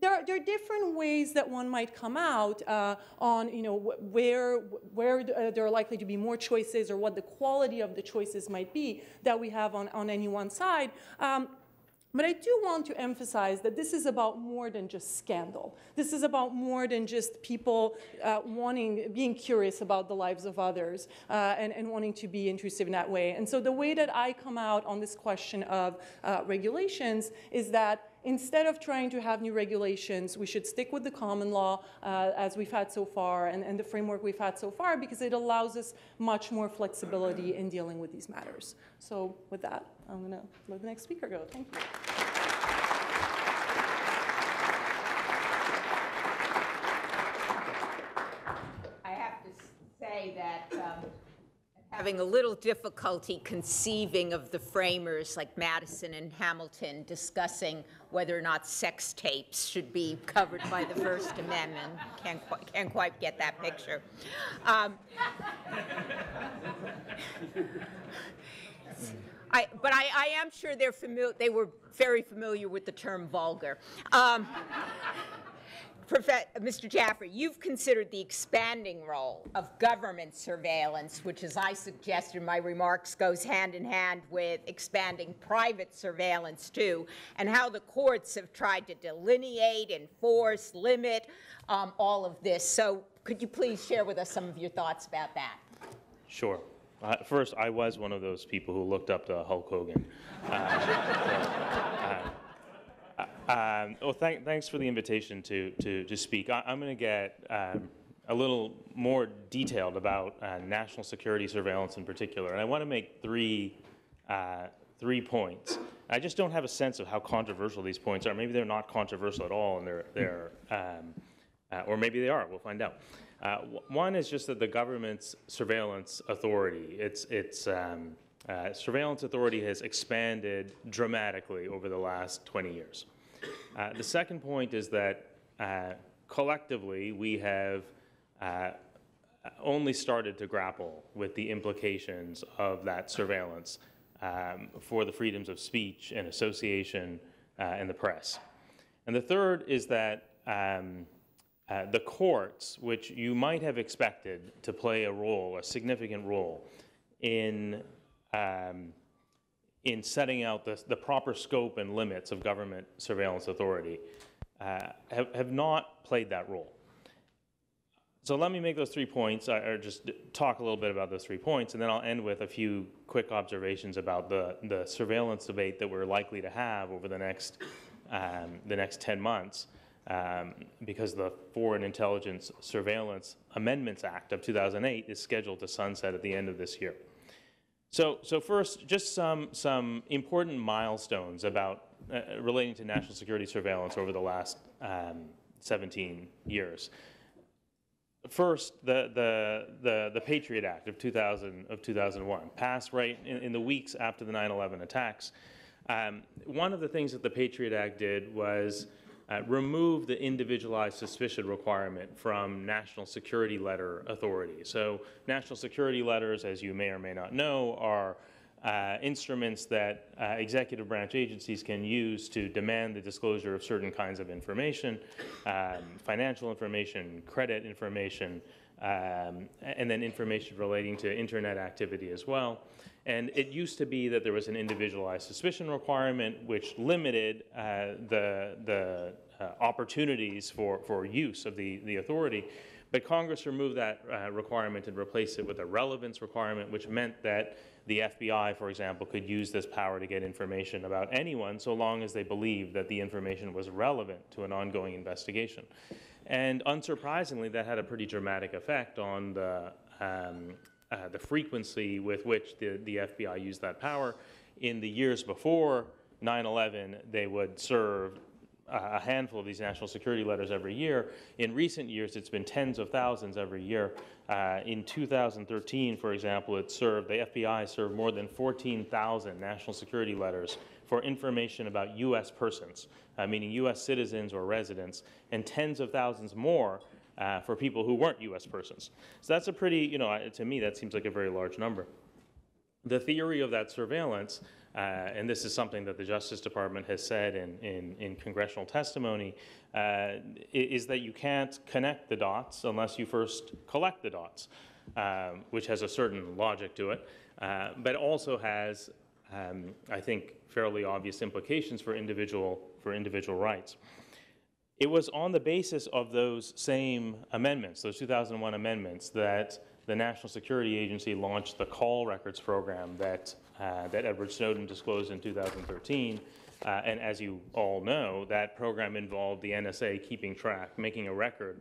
there are, there are different ways that one might come out uh, on you know wh- where where uh, there are likely to be more choices or what the quality of the choices might be that we have on, on any one side. Um, but I do want to emphasize that this is about more than just scandal. This is about more than just people uh, wanting, being curious about the lives of others uh, and, and wanting to be intrusive in that way. And so the way that I come out on this question of uh, regulations is that instead of trying to have new regulations, we should stick with the common law uh, as we've had so far and, and the framework we've had so far because it allows us much more flexibility in dealing with these matters. So with that, I'm going to let the next speaker go. Thank you. I have to say that um, having a little difficulty conceiving of the framers like Madison and Hamilton discussing whether or not sex tapes should be covered by the First Amendment. Can't quite, can't quite get that picture. Um, I, but I, I am sure they're familiar, they were very familiar with the term vulgar. Um, Profe- Mr. Jaffer, you've considered the expanding role of government surveillance, which, as I suggested in my remarks, goes hand in hand with expanding private surveillance too, and how the courts have tried to delineate, enforce, limit um, all of this. So, could you please share with us some of your thoughts about that? Sure. Uh, first, I was one of those people who looked up to Hulk Hogan. Uh, so, uh, um, well, thank, thanks for the invitation to, to, to speak. I, I'm going to get um, a little more detailed about uh, national security surveillance in particular, and I want to make three, uh, three points. I just don't have a sense of how controversial these points are. Maybe they're not controversial at all, and they're, they're um, uh, or maybe they are. We'll find out. Uh, one is just that the government's surveillance authority, its its um, uh, surveillance authority has expanded dramatically over the last 20 years. Uh, the second point is that uh, collectively we have uh, only started to grapple with the implications of that surveillance um, for the freedoms of speech and association uh, and the press. And the third is that um, uh, the courts, which you might have expected to play a role, a significant role, in um, in setting out the, the proper scope and limits of government surveillance authority, uh, have, have not played that role. So let me make those three points, or just talk a little bit about those three points, and then I'll end with a few quick observations about the, the surveillance debate that we're likely to have over the next, um, the next 10 months, um, because the Foreign Intelligence Surveillance Amendments Act of 2008 is scheduled to sunset at the end of this year. So, so first, just some, some important milestones about uh, relating to national security surveillance over the last um, 17 years. First, the, the, the, the Patriot Act of, 2000, of 2001, passed right in, in the weeks after the 9 11 attacks. Um, one of the things that the Patriot Act did was uh, remove the individualized suspicion requirement from national security letter authority. So, national security letters, as you may or may not know, are uh, instruments that uh, executive branch agencies can use to demand the disclosure of certain kinds of information, um, financial information, credit information, um, and then information relating to internet activity as well. And it used to be that there was an individualized suspicion requirement which limited uh, the, the uh, opportunities for, for use of the, the authority. But Congress removed that uh, requirement and replaced it with a relevance requirement, which meant that the FBI, for example, could use this power to get information about anyone so long as they believed that the information was relevant to an ongoing investigation. And unsurprisingly, that had a pretty dramatic effect on the, um, uh, the frequency with which the, the FBI used that power. In the years before 9 11, they would serve a handful of these national security letters every year. In recent years, it's been tens of thousands every year. Uh, in 2013, for example, it served, the FBI served more than 14,000 national security letters for information about U.S. persons, uh, meaning U.S. citizens or residents, and tens of thousands more uh, for people who weren't U.S. persons. So that's a pretty, you know, to me, that seems like a very large number. The theory of that surveillance uh, and this is something that the Justice Department has said in, in, in congressional testimony, uh, is that you can't connect the dots unless you first collect the dots, um, which has a certain logic to it, uh, but also has, um, I think, fairly obvious implications for individual, for individual rights. It was on the basis of those same amendments, those 2001 amendments, that the National Security Agency launched the call records program that uh, that Edward Snowden disclosed in 2013. Uh, and as you all know, that program involved the NSA keeping track, making a record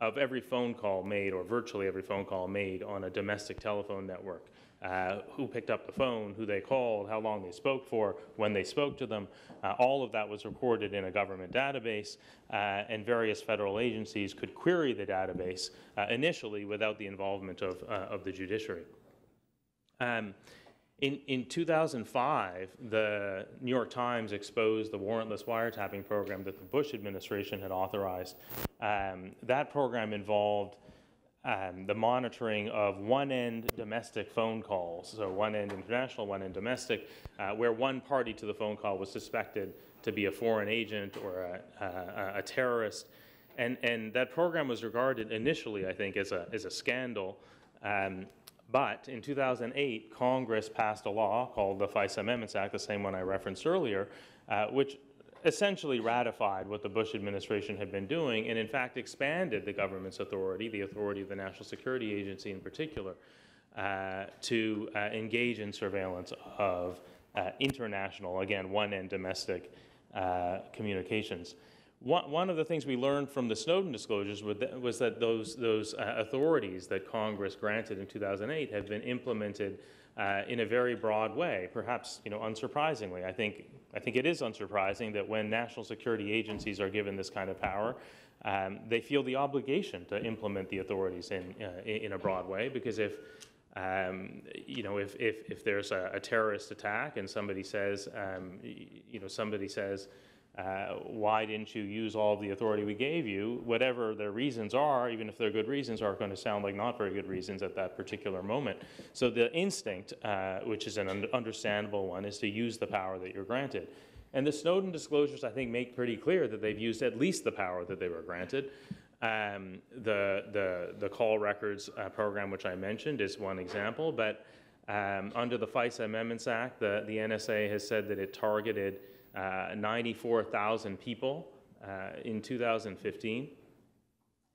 of every phone call made, or virtually every phone call made, on a domestic telephone network. Uh, who picked up the phone, who they called, how long they spoke for, when they spoke to them. Uh, all of that was recorded in a government database, uh, and various federal agencies could query the database uh, initially without the involvement of, uh, of the judiciary. Um, in, in 2005, the New York Times exposed the warrantless wiretapping program that the Bush administration had authorized. Um, that program involved um, the monitoring of one end domestic phone calls, so one end international, one end domestic, uh, where one party to the phone call was suspected to be a foreign agent or a, a, a terrorist. And, and that program was regarded initially, I think, as a, as a scandal. Um, but in 2008, Congress passed a law called the FISA Amendments Act, the same one I referenced earlier, uh, which essentially ratified what the Bush administration had been doing and, in fact, expanded the government's authority, the authority of the National Security Agency in particular, uh, to uh, engage in surveillance of uh, international, again, one and domestic uh, communications. One, one of the things we learned from the Snowden disclosures was that, those, those uh, authorities that Congress granted in 2008 have been implemented uh, in a very broad way, perhaps you know, unsurprisingly. I think, I think it is unsurprising that when national security agencies are given this kind of power, um, they feel the obligation to implement the authorities in, uh, in a broad way because if um, you know, if, if, if there's a, a, terrorist attack and somebody says, um, you know, somebody says, uh, why didn't you use all of the authority we gave you? Whatever their reasons are, even if they're good reasons, are going to sound like not very good reasons at that particular moment. So the instinct, uh, which is an un understandable one, is to use the power that you're granted. And the Snowden disclosures, I think, make pretty clear that they've used at least the power that they were granted. Um, the, the, the call records uh, program, which I mentioned, is one example, but um, under the FISA Amendments Act, the, the NSA has said that it targeted 94,000 people uh, in 2015.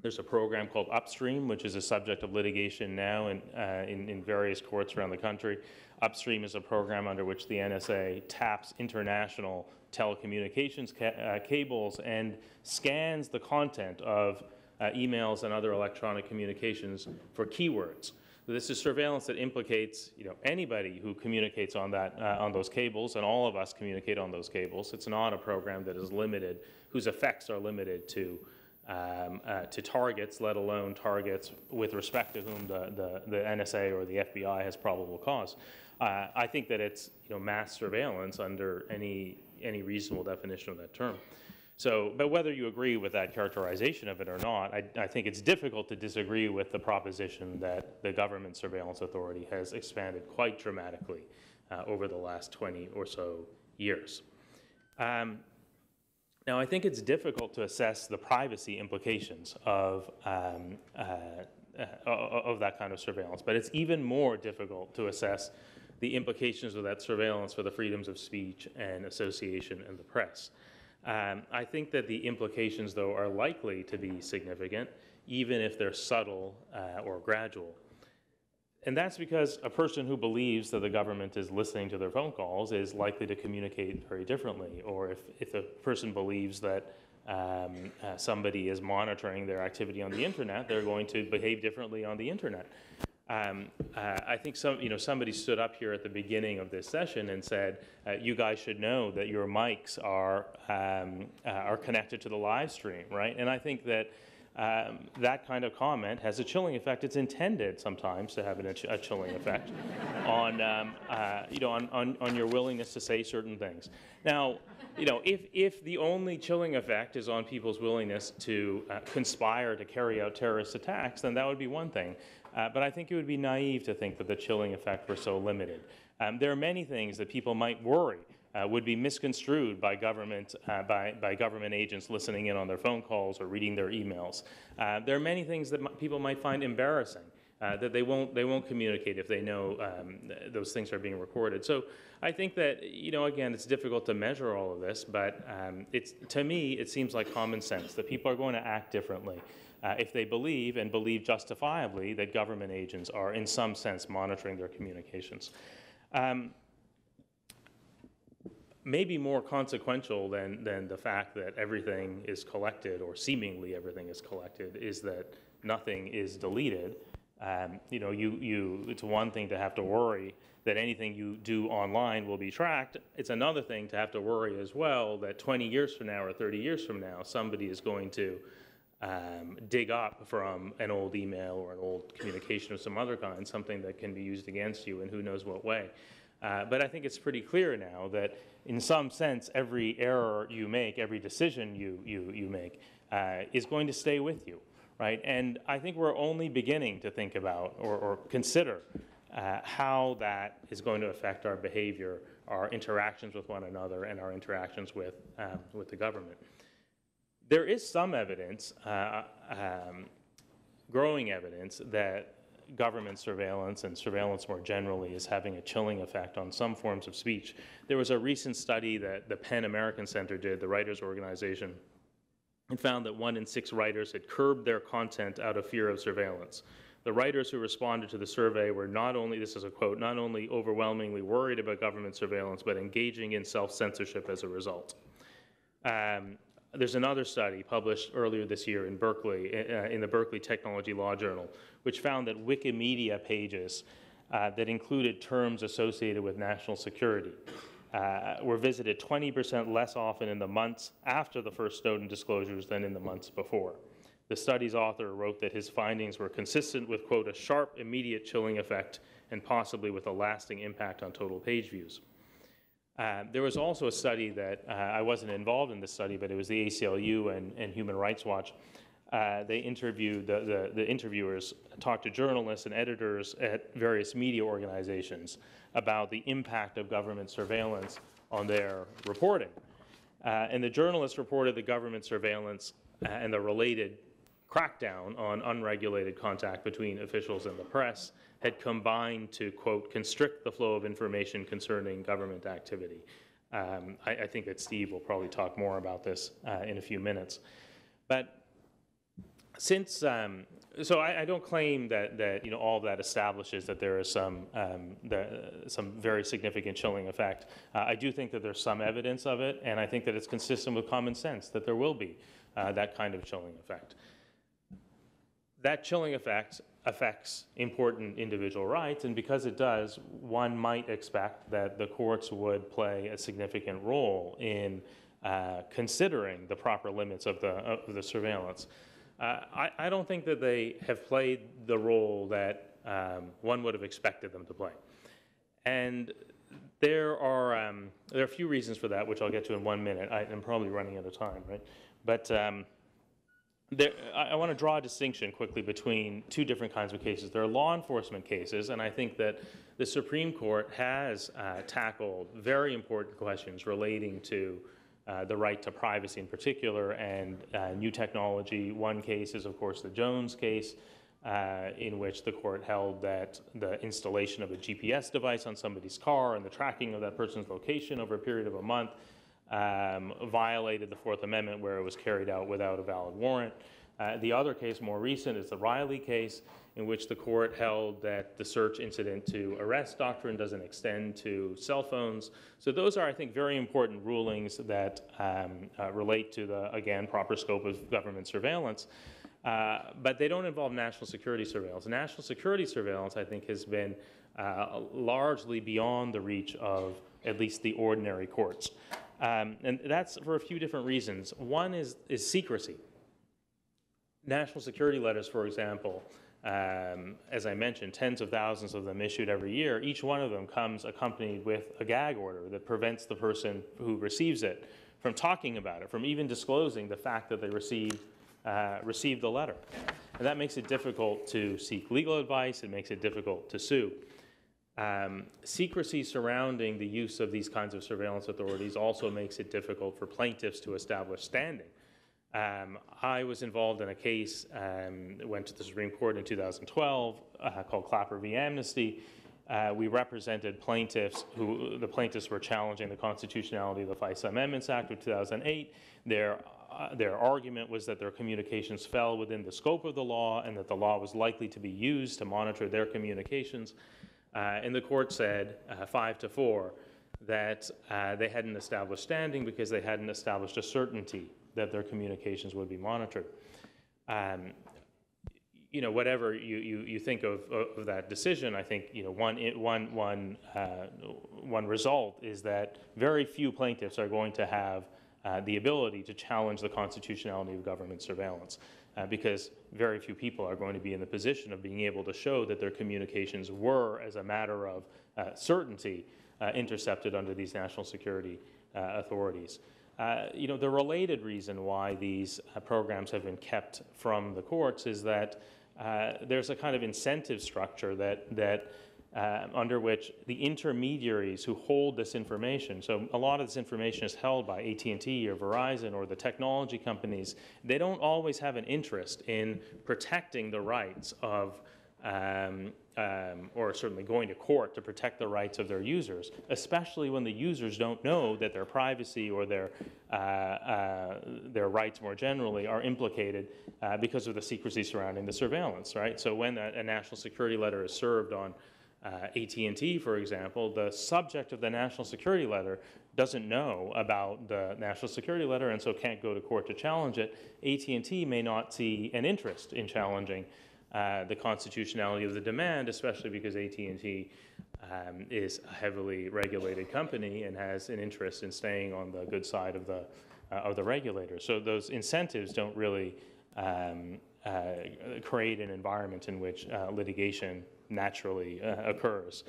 There's a program called Upstream, which is a subject of litigation now in, uh, in, in, various courts around the country. Upstream is a program under which the NSA taps international telecommunications ca uh, cables and scans the content of uh, emails and other electronic communications for keywords. This is surveillance that implicates you know, anybody who communicates on, that, uh, on those cables, and all of us communicate on those cables. It's not a program that is limited, whose effects are limited to, um, uh, to targets, let alone targets with respect to whom the, the, the NSA or the FBI has probable cause. Uh, I think that it's you know, mass surveillance under any, any reasonable definition of that term. So, but whether you agree with that characterization of it or not, I, I, think it's difficult to disagree with the proposition that the government surveillance authority has expanded quite dramatically uh, over the last 20 or so years. Um, now, I think it's difficult to assess the privacy implications of, um, uh, uh, of that kind of surveillance, but it's even more difficult to assess the implications of that surveillance for the freedoms of speech and association and the press. Um, I think that the implications, though, are likely to be significant, even if they're subtle uh, or gradual. And that's because a person who believes that the government is listening to their phone calls is likely to communicate very differently. Or if, if a person believes that um, uh, somebody is monitoring their activity on the internet, they're going to behave differently on the internet. Um, uh, I think some, you know, somebody stood up here at the beginning of this session and said, uh, "You guys should know that your mics are um, uh, are connected to the live stream, right?" And I think that um, that kind of comment has a chilling effect. It's intended sometimes to have an, a chilling effect on, um, uh, you know, on, on, on your willingness to say certain things. Now, you know, if, if the only chilling effect is on people's willingness to uh, conspire to carry out terrorist attacks, then that would be one thing. Uh, but I think it would be naive to think that the chilling effect were so limited. Um, there are many things that people might worry uh, would be misconstrued by government, uh, by, by government agents listening in on their phone calls or reading their emails. Uh, there are many things that m- people might find embarrassing. Uh, that they won't they won't communicate if they know um, th- those things are being recorded. So I think that you know again it's difficult to measure all of this, but um, it's to me it seems like common sense that people are going to act differently uh, if they believe and believe justifiably that government agents are in some sense monitoring their communications. Um, maybe more consequential than, than the fact that everything is collected or seemingly everything is collected is that nothing is deleted. Um, you know, you, you, it's one thing to have to worry that anything you do online will be tracked. It's another thing to have to worry as well that 20 years from now or 30 years from now, somebody is going to um, dig up from an old email or an old communication of some other kind, something that can be used against you in who knows what way. Uh, but I think it's pretty clear now that, in some sense, every error you make, every decision you, you, you make, uh, is going to stay with you, right? And I think we're only beginning to think about or, or consider uh, how that is going to affect our behavior, our interactions with one another, and our interactions with, um, with the government. There is some evidence, uh, um, growing evidence, that government surveillance and surveillance more generally is having a chilling effect on some forms of speech. There was a recent study that the PEN American Center did, the writers' organization, and found that one in six writers had curbed their content out of fear of surveillance. The writers who responded to the survey were not only, this is a quote, not only overwhelmingly worried about government surveillance, but engaging in self censorship as a result. Um, there's another study published earlier this year in Berkeley, uh, in the Berkeley Technology Law Journal, which found that Wikimedia pages uh, that included terms associated with national security uh, were visited 20% less often in the months after the first Snowden disclosures than in the months before. The study's author wrote that his findings were consistent with, quote, a sharp, immediate chilling effect and possibly with a lasting impact on total page views. Uh, there was also a study that uh, I wasn't involved in this study, but it was the ACLU and, and Human Rights Watch. Uh, they interviewed the, the, the, interviewers talked to journalists and editors at various media organizations about the impact of government surveillance on their reporting. Uh, and the journalists reported the government surveillance uh, and the related crackdown on unregulated contact between officials and the press had combined to, quote, constrict the flow of information concerning government activity. Um, I, I, think that Steve will probably talk more about this uh, in a few minutes. But since, um, so I, I, don't claim that, that you know, all of that establishes that there is some, um, the, some very significant chilling effect. Uh, I do think that there's some evidence of it, and I think that it's consistent with common sense that there will be uh, that kind of chilling effect. That chilling effect affects important individual rights, and because it does, one might expect that the courts would play a significant role in uh, considering the proper limits of the, of the surveillance. Uh, I, I, don't think that they have played the role that um, one would have expected them to play. And there are, um, there are a few reasons for that, which I'll get to in one minute. I, am probably running out of time, right? But um, there, I, I want to draw a distinction quickly between two different kinds of cases. There are law enforcement cases, and I think that the Supreme Court has uh, tackled very important questions relating to uh, the right to privacy in particular and uh, new technology. One case is, of course, the Jones case, uh, in which the court held that the installation of a GPS device on somebody's car and the tracking of that person's location over a period of a month um, violated the Fourth Amendment where it was carried out without a valid warrant. Uh, the other case, more recent, is the Riley case, in which the court held that the search incident to arrest doctrine doesn't extend to cell phones. So those are, I think, very important rulings that um, uh, relate to the, again, proper scope of government surveillance. Uh, but they don't involve national security surveillance. National security surveillance, I think, has been uh, largely beyond the reach of at least the ordinary courts. Um, and that's for a few different reasons. One is, is secrecy. National security letters, for example, um, as I mentioned, tens of thousands of them issued every year. Each one of them comes accompanied with a gag order that prevents the person who receives it from talking about it, from even disclosing the fact that they received, uh, received the letter. And that makes it difficult to seek legal advice, it makes it difficult to sue. Um, secrecy surrounding the use of these kinds of surveillance authorities also makes it difficult for plaintiffs to establish standing. Um, I was involved in a case, um, went to the Supreme Court in 2012, uh, called Clapper v. Amnesty. Uh, we represented plaintiffs who, the plaintiffs were challenging the constitutionality of the FISA Amendments Act of 2008. Their, uh, their argument was that their communications fell within the scope of the law and that the law was likely to be used to monitor their communications. Uh, and the court said, uh, five to four, that uh, they hadn't established standing because they hadn't established a certainty that their communications would be monitored. Um, you know, whatever you, you, you think of, of that decision, I think, you know, one, one, one, uh, one result is that very few plaintiffs are going to have uh, the ability to challenge the constitutionality of government surveillance uh, because very few people are going to be in the position of being able to show that their communications were, as a matter of uh, certainty, uh, intercepted under these national security uh, authorities. Uh, you know, the related reason why these programs have been kept from the courts is that there's a kind of incentive structure that, that uh, under which the intermediaries who hold this information, so a lot of this information is held by AT&T or Verizon or the technology companies, they don't always have an interest in protecting the rights of um, um, or certainly going to court to protect the rights of their users, especially when the users don't know that their privacy or their, uh, uh, their rights more generally are implicated uh, because of the secrecy surrounding the surveillance, right? So when a, a national security letter is served on uh, AT&T, for example, the subject of the national security letter doesn't know about the national security letter and so can't go to court to challenge it. AT&T may not see an interest in challenging uh, the constitutionality of the demand, especially because AT&T um, is a heavily regulated company and has an interest in staying on the good side of the uh, of the regulator. So those incentives don't really um, uh, create an environment in which uh, litigation naturally uh, occurs.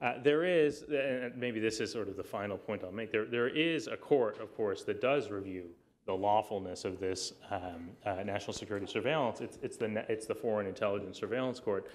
Uh, there is, and maybe this is sort of the final point I'll make, there, there is a court, of course, that does review the lawfulness of this um, uh, national security surveillance. It's, it's, the, it's the Foreign Intelligence Surveillance Court.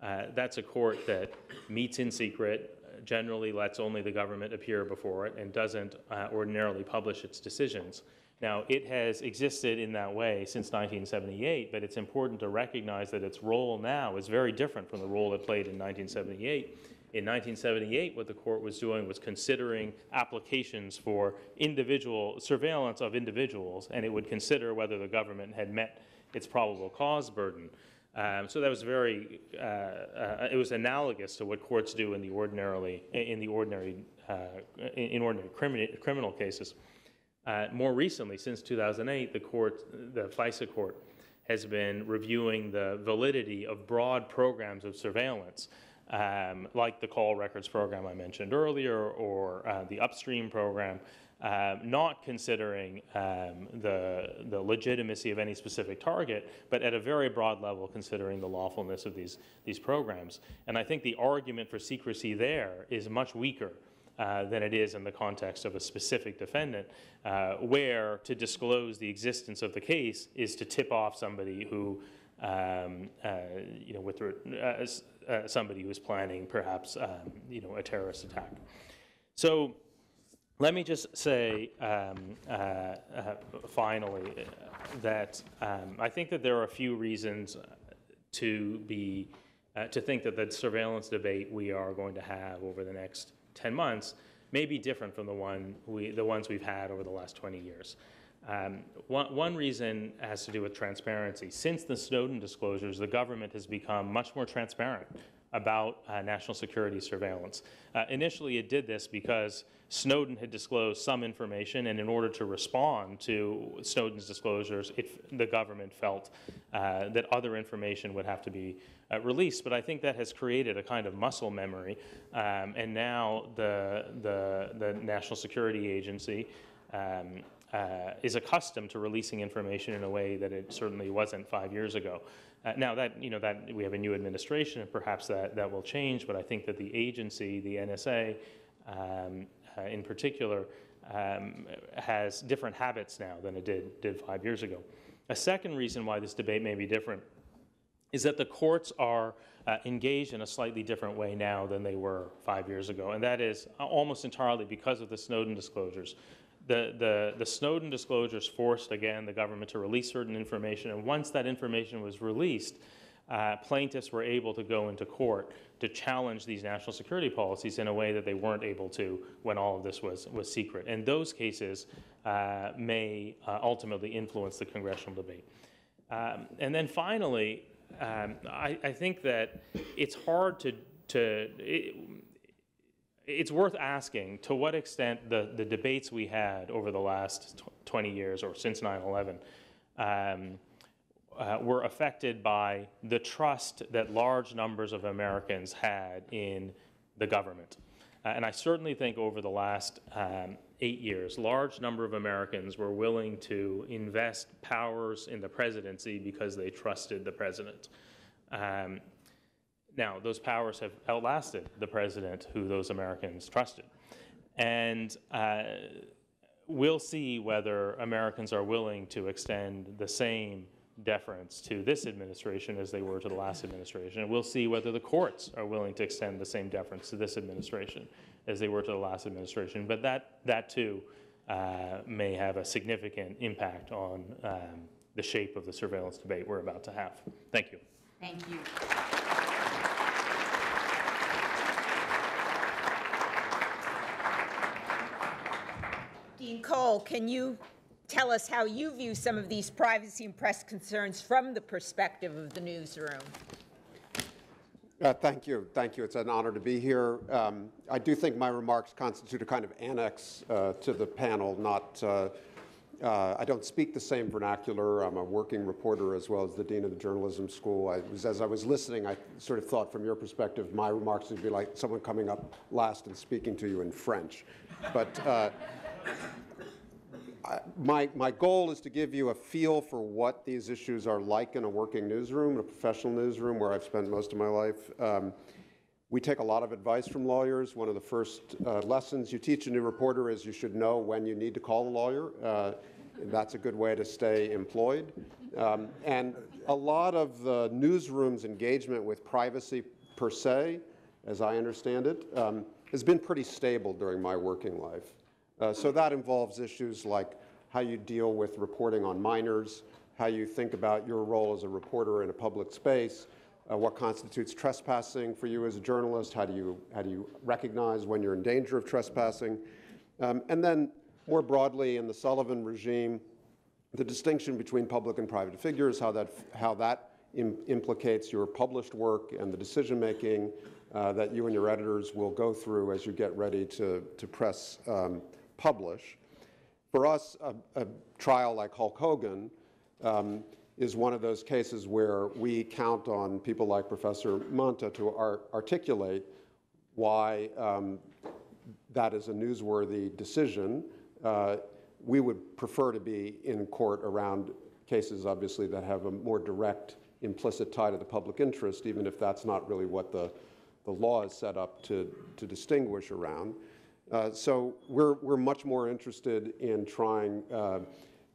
Uh, that's a court that meets in secret, generally lets only the government appear before it, and doesn't uh, ordinarily publish its decisions. Now, it has existed in that way since 1978, but it's important to recognize that its role now is very different from the role it played in 1978 in 1978, what the court was doing was considering applications for individual surveillance of individuals, and it would consider whether the government had met its probable cause burden. Um, so that was very, uh, uh, it was analogous to what courts do in the ordinarily, in the ordinary, uh, in ordinary criminal, criminal cases. Uh, more recently, since 2008, the court, the FISA court, has been reviewing the validity of broad programs of surveillance um, like the call records program I mentioned earlier or uh, the upstream program, uh, not considering um, the, the legitimacy of any specific target, but at a very broad level considering the lawfulness of these, these programs. And I think the argument for secrecy there is much weaker uh, than it is in the context of a specific defendant, uh, where to disclose the existence of the case is to tip off somebody who, um, uh, you know, with uh, uh, somebody who is planning perhaps um, you know a terrorist attack. So let me just say um, uh, uh, finally that um, I think that there are a few reasons to be uh, to think that the surveillance debate we are going to have over the next 10 months may be different from the one we, the ones we've had over the last 20 years. Um, one, one, reason has to do with transparency. Since the Snowden disclosures, the government has become much more transparent about uh, national security surveillance. Uh, initially, it did this because Snowden had disclosed some information, and in order to respond to Snowden's disclosures, it, the government felt uh, that other information would have to be uh, released. But I think that has created a kind of muscle memory, um, and now the, the, the National Security Agency um, uh, is accustomed to releasing information in a way that it certainly wasn't five years ago. Uh, now that you know that we have a new administration, and perhaps that that will change. But I think that the agency, the NSA, um, uh, in particular, um, has different habits now than it did did five years ago. A second reason why this debate may be different is that the courts are uh, engaged in a slightly different way now than they were five years ago, and that is almost entirely because of the Snowden disclosures the, the, the Snowden disclosures forced, again, the government to release certain information. And once that information was released, uh, plaintiffs were able to go into court to challenge these national security policies in a way that they weren't able to when all of this was, was secret. And those cases uh, may uh, ultimately influence the congressional debate. Um, and then finally, um, I, I, think that it's hard to, to it, it's worth asking to what extent the, the debates we had over the last 20 years or since 9 11 um, uh, were affected by the trust that large numbers of Americans had in the government. Uh, and I certainly think over the last um, eight years, large number of Americans were willing to invest powers in the presidency because they trusted the president. Um, now, those powers have outlasted the president who those Americans trusted. And uh, we'll see whether Americans are willing to extend the same deference to this administration as they were to the last administration. And we'll see whether the courts are willing to extend the same deference to this administration as they were to the last administration. But that, that too uh, may have a significant impact on um, the shape of the surveillance debate we're about to have. Thank you. Thank you. Dean Coll, can you tell us how you view some of these privacy and press concerns from the perspective of the newsroom? Uh, thank you. Thank you. It's an honor to be here. Um, I do think my remarks constitute a kind of annex uh, to the panel, not. Uh, uh I don't speak the same vernacular. I'm a working reporter as well as the dean of the journalism school. I was, as I was listening, I sort of thought from your perspective, my remarks would be like someone coming up last and speaking to you in French. But my, my goal is to give you a feel for what these issues are like in a working newsroom, a professional newsroom where I've spent most of my life. Um, we take a lot of advice from lawyers. One of the first uh, lessons you teach a new reporter is you should know when you need to call a lawyer. Uh, that's a good way to stay employed. Um, and a lot of the newsroom's engagement with privacy per se, as I understand it, um, has been pretty stable during my working life. Uh, so that involves issues like how you deal with reporting on minors, how you think about your role as a reporter in a public space, uh, what constitutes trespassing for you as a journalist, how do you, how do you recognize when you're in danger of trespassing, um, and then more broadly in the Sullivan regime, the distinction between public and private figures, how that, how that Im implicates your published work and the decision making uh, that you and your editors will go through as you get ready to, to press um, publish. For us, a, a trial like Hulk Hogan um, is one of those cases where we count on people like Professor Manta to ar articulate why um, that is a newsworthy decision. Uh, we would prefer to be in court around cases, obviously, that have a more direct implicit tie to the public interest, even if that's not really what the, the law is set up to, to distinguish around. Uh, so we're, we're much more interested in trying uh,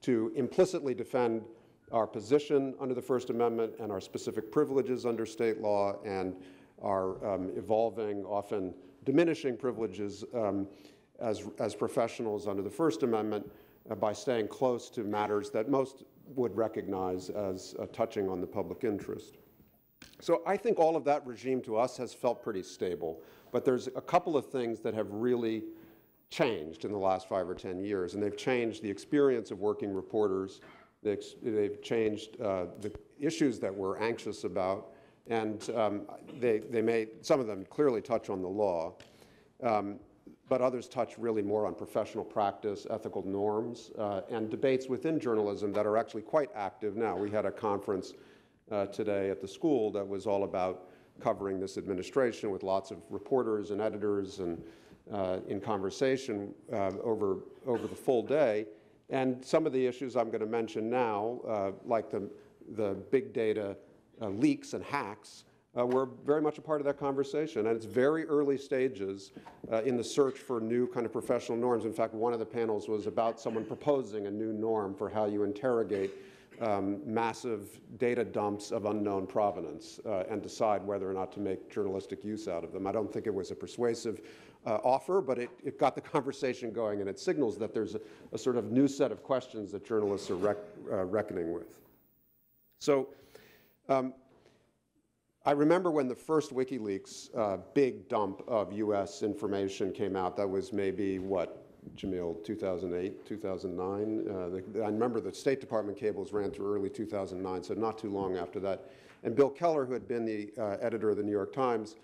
to implicitly defend our position under the First Amendment and our specific privileges under state law and our um, evolving, often diminishing privileges um, as, as professionals under the First Amendment uh, by staying close to matters that most would recognize as uh, touching on the public interest. So I think all of that regime to us has felt pretty stable. But there's a couple of things that have really changed in the last five or 10 years, and they've changed the experience of working reporters. They've changed uh, the issues that we're anxious about, And um, they, they may, some of them clearly touch on the law, um, but others touch really more on professional practice, ethical norms, uh, and debates within journalism that are actually quite active now. We had a conference uh, today at the school that was all about covering this administration with lots of reporters and editors and uh, in conversation uh, over, over the full day. And some of the issues I'm going to mention now, uh, like the, the big data uh, leaks and hacks, uh, were very much a part of that conversation. And it's very early stages uh, in the search for new kind of professional norms. In fact, one of the panels was about someone proposing a new norm for how you interrogate um, massive data dumps of unknown provenance uh, and decide whether or not to make journalistic use out of them. I don't think it was a persuasive uh, offer, but it, it, got the conversation going and it signals that there's a, a sort of new set of questions that journalists are rec uh, reckoning with. So um, I remember when the first WikiLeaks uh, big dump of US information came out, that was maybe, what, Jameel, 2008, 2009? Uh, the, I remember the State Department cables ran through early 2009, so not too long after that. And Bill Keller, who had been the uh, editor of the New York Times,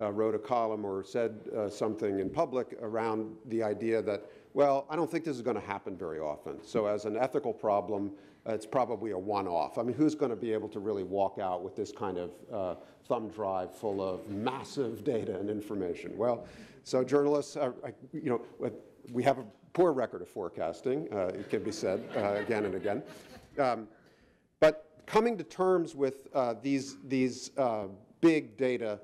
uh, wrote a column or said uh, something in public around the idea that, well, I don't think this is going to happen very often. So as an ethical problem, uh, it's probably a one-off. I mean, who's going to be able to really walk out with this kind of uh, thumb drive full of massive data and information? Well, so journalists, are, you know, we have a poor record of forecasting, uh, it can be said uh, again and again. Um, but coming to terms with these, these big data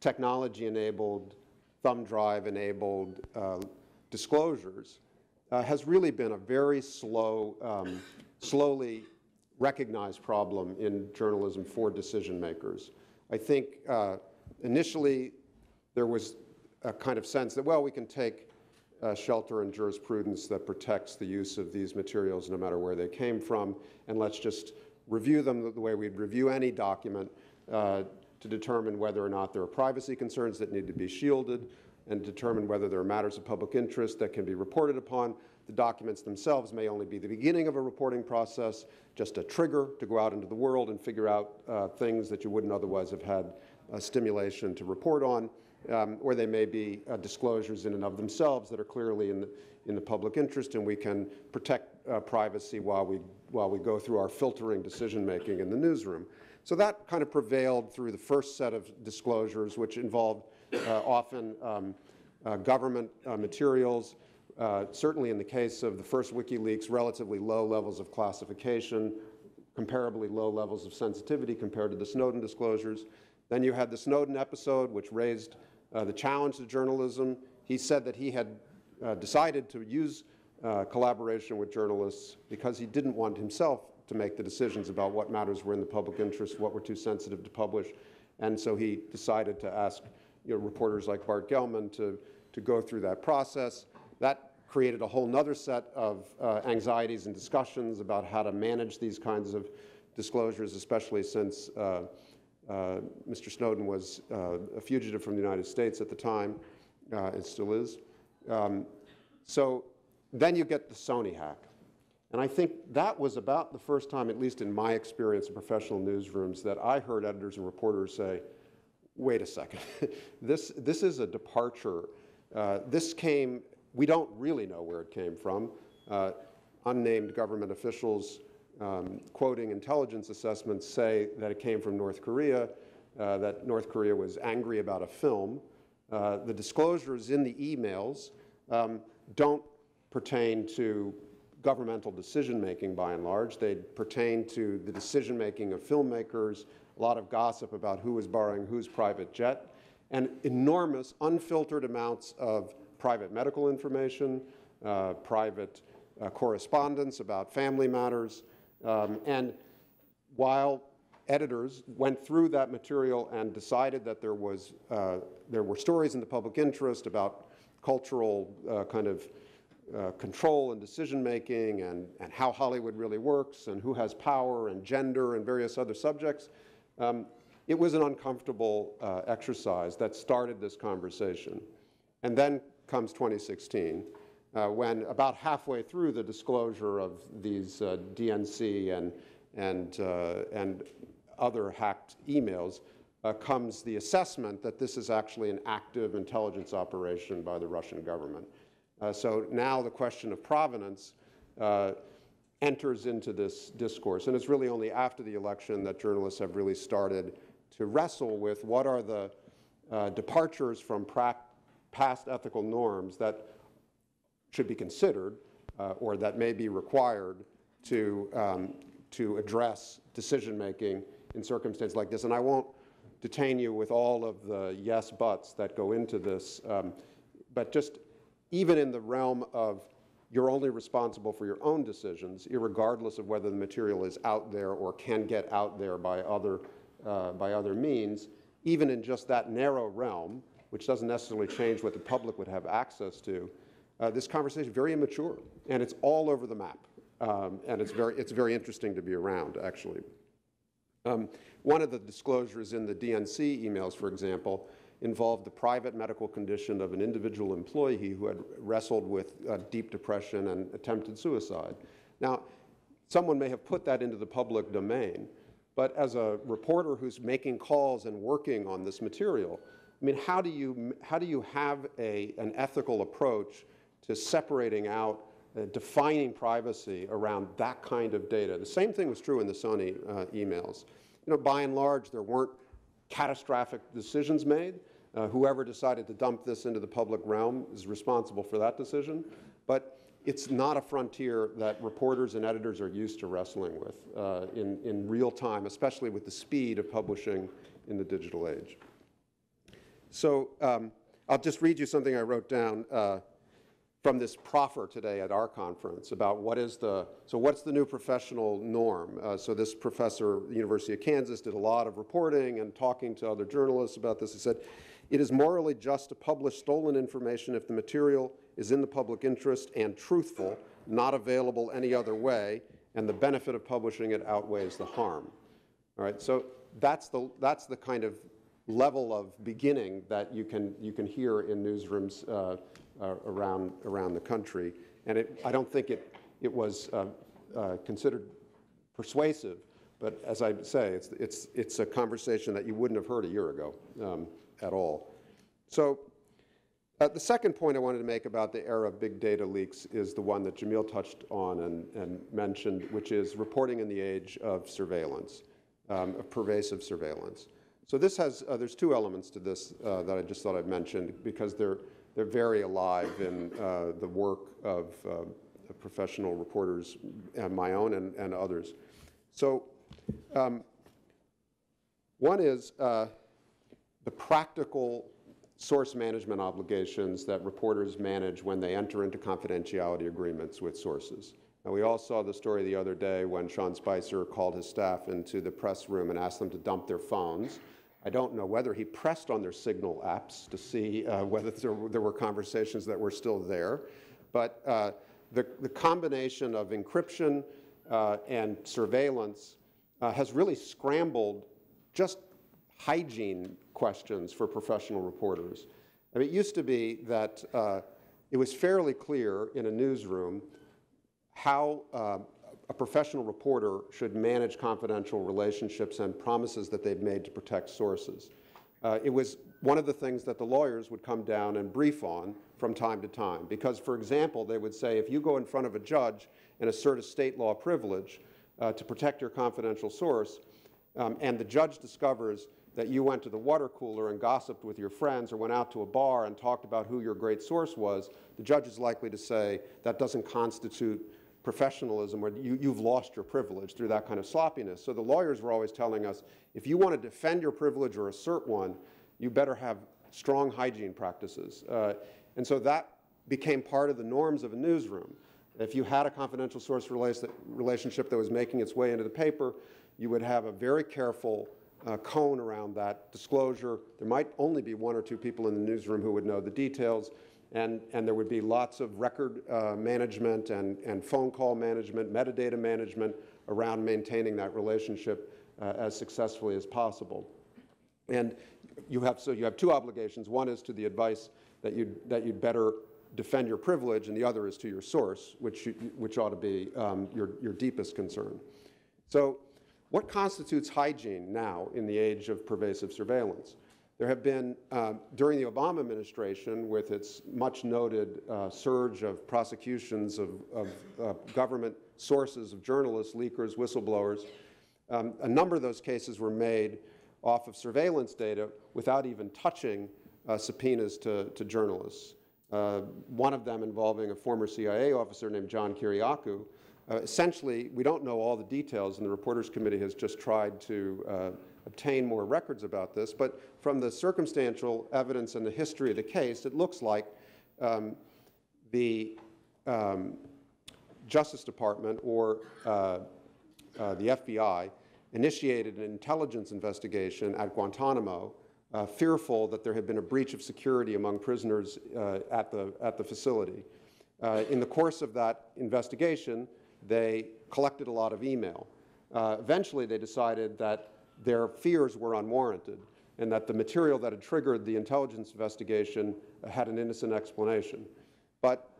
technology-enabled, thumb drive-enabled uh, disclosures uh, has really been a very slow, um, slowly recognized problem in journalism for decision makers. I think uh, initially there was a kind of sense that, well, we can take uh, shelter and jurisprudence that protects the use of these materials no matter where they came from, and let's just review them the way we'd review any document, uh, to determine whether or not there are privacy concerns that need to be shielded and determine whether there are matters of public interest that can be reported upon. The documents themselves may only be the beginning of a reporting process, just a trigger to go out into the world and figure out uh, things that you wouldn't otherwise have had a stimulation to report on, um, or they may be uh, disclosures in and of themselves that are clearly in the, in the public interest, and we can protect uh, privacy while we, while we go through our filtering decision making in the newsroom. So that kind of prevailed through the first set of disclosures, which involved uh, often um, uh, government uh, materials. Uh, certainly in the case of the first WikiLeaks, relatively low levels of classification, comparably low levels of sensitivity compared to the Snowden disclosures. Then you had the Snowden episode, which raised the challenge to journalism. He said that he had uh, decided to use collaboration with journalists because he didn't want himself to make the decisions about what matters were in the public interest, what were too sensitive to publish. And so he decided to ask you know, reporters like Bart Gellman to, to go through that process. That created a whole other set of uh, anxieties and discussions about how to manage these kinds of disclosures, especially since uh, uh, Mr. Snowden was uh, a fugitive from the United States at the time, uh, and still is. Um, so then you get the Sony hack. And I think that was about the first time, at least in my experience in professional newsrooms, that I heard editors and reporters say, wait a second, this, this is a departure. Uh, this came, we don't really know where it came from. Uh, unnamed government officials um, quoting intelligence assessments say that it came from North Korea, uh, that North Korea was angry about a film. Uh, the disclosures in the emails um, don't pertain to governmental decision-making by and large. They pertain to the decision-making of filmmakers, a lot of gossip about who is borrowing whose private jet, and enormous unfiltered amounts of private medical information, uh, private uh, correspondence about family matters. Um, and while editors went through that material and decided that there, was, uh, there were stories in the public interest about cultural uh, kind of uh, control and decision making and, and how Hollywood really works and who has power and gender and various other subjects. Um, it was an uncomfortable uh, exercise that started this conversation. And then comes 2016, uh, when about halfway through the disclosure of these uh, DNC and, and, uh, and other hacked emails, uh, comes the assessment that this is actually an active intelligence operation by the Russian government. Uh, so now the question of provenance enters into this discourse. And it's really only after the election that journalists have really started to wrestle with what are the uh, departures from past ethical norms that should be considered uh, or that may be required to, um, to address decision making in circumstances like this. And I won't detain you with all of the yes buts that go into this, um, but just even in the realm of you're only responsible for your own decisions, regardless of whether the material is out there or can get out there by other, uh, by other means, even in just that narrow realm, which doesn't necessarily change what the public would have access to, uh, this conversation very immature, and it's all over the map. Um, and it's very, it's very interesting to be around, actually. Um, one of the disclosures in the DNC emails, for example, involved the private medical condition of an individual employee who had wrestled with uh, deep depression and attempted suicide. Now, someone may have put that into the public domain, but as a reporter who's making calls and working on this material, I mean, how do you, how do you have a, an ethical approach to separating out, uh, defining privacy around that kind of data? The same thing was true in the Sony uh, emails. You know, by and large, there weren't catastrophic decisions made. Uh, whoever decided to dump this into the public realm is responsible for that decision. But it's not a frontier that reporters and editors are used to wrestling with uh, in, in real time, especially with the speed of publishing in the digital age. So um, I'll just read you something I wrote down. From this proffer today at our conference about what is the, so what's the new professional norm? Uh, so this professor at the University of Kansas did a lot of reporting and talking to other journalists about this. He said, it is morally just to publish stolen information if the material is in the public interest and truthful, not available any other way, and the benefit of publishing it outweighs the harm. All right, so that's the, that's the kind of level of beginning that you can, you can hear in newsrooms uh, uh, around, around the country. And it, I don't think it, it was uh, uh, considered persuasive, but as I say, it's, it's, it's a conversation that you wouldn't have heard a year ago um, at all. So uh, the second point I wanted to make about the era of big data leaks is the one that Jameel touched on and, and mentioned, which is reporting in the age of surveillance, um, of pervasive surveillance. So this has, uh, there's two elements to this uh, that I just thought I'd mention because they're, they're very alive in uh, the work of uh, professional reporters, and my own and, and others. So, um, one is uh, the practical source management obligations that reporters manage when they enter into confidentiality agreements with sources. Now, we all saw the story the other day when Sean Spicer called his staff into the press room and asked them to dump their phones I don't know whether he pressed on their Signal apps to see uh, whether there, there, were conversations that were still there. But uh, the, the, combination of encryption uh, and surveillance uh, has really scrambled just hygiene questions for professional reporters. I mean, it used to be that uh, it was fairly clear in a newsroom how uh, a professional reporter should manage confidential relationships and promises that they've made to protect sources. Uh, it was one of the things that the lawyers would come down and brief on from time to time. Because, for example, they would say if you go in front of a judge and assert a state law privilege uh, to protect your confidential source, um, and the judge discovers that you went to the water cooler and gossiped with your friends or went out to a bar and talked about who your great source was, the judge is likely to say that doesn't constitute professionalism where you, you've lost your privilege through that kind of sloppiness. So the lawyers were always telling us, if you want to defend your privilege or assert one, you better have strong hygiene practices. Uh, and so that became part of the norms of a newsroom. If you had a confidential source relationship that was making its way into the paper, you would have a very careful uh, cone around that disclosure. There might only be one or two people in the newsroom who would know the details and, and there would be lots of record uh, management and, and phone call management, metadata management around maintaining that relationship uh, as successfully as possible. And you have, so you have two obligations. One is to the advice that you'd, that you'd better defend your privilege, and the other is to your source, which, you, which ought to be um, your, your deepest concern. So what constitutes hygiene now in the age of pervasive surveillance? There have been, um, during the Obama administration, with its much noted uh, surge of prosecutions of, of uh, government sources, of journalists, leakers, whistleblowers, um, a number of those cases were made off of surveillance data without even touching uh, subpoenas to, to journalists. Uh, one of them involving a former CIA officer named John Kiriakou. Uh, essentially, we don't know all the details, and the Reporters Committee has just tried to uh, obtain more records about this. But from the circumstantial evidence and the history of the case, it looks like um, the um, Justice Department or uh, uh, the FBI initiated an intelligence investigation at Guantanamo, uh, fearful that there had been a breach of security among prisoners uh, at, the, at the facility. Uh, in the course of that investigation, they collected a lot of email. Uh, eventually, they decided that their fears were unwarranted and that the material that had triggered the intelligence investigation had an innocent explanation. But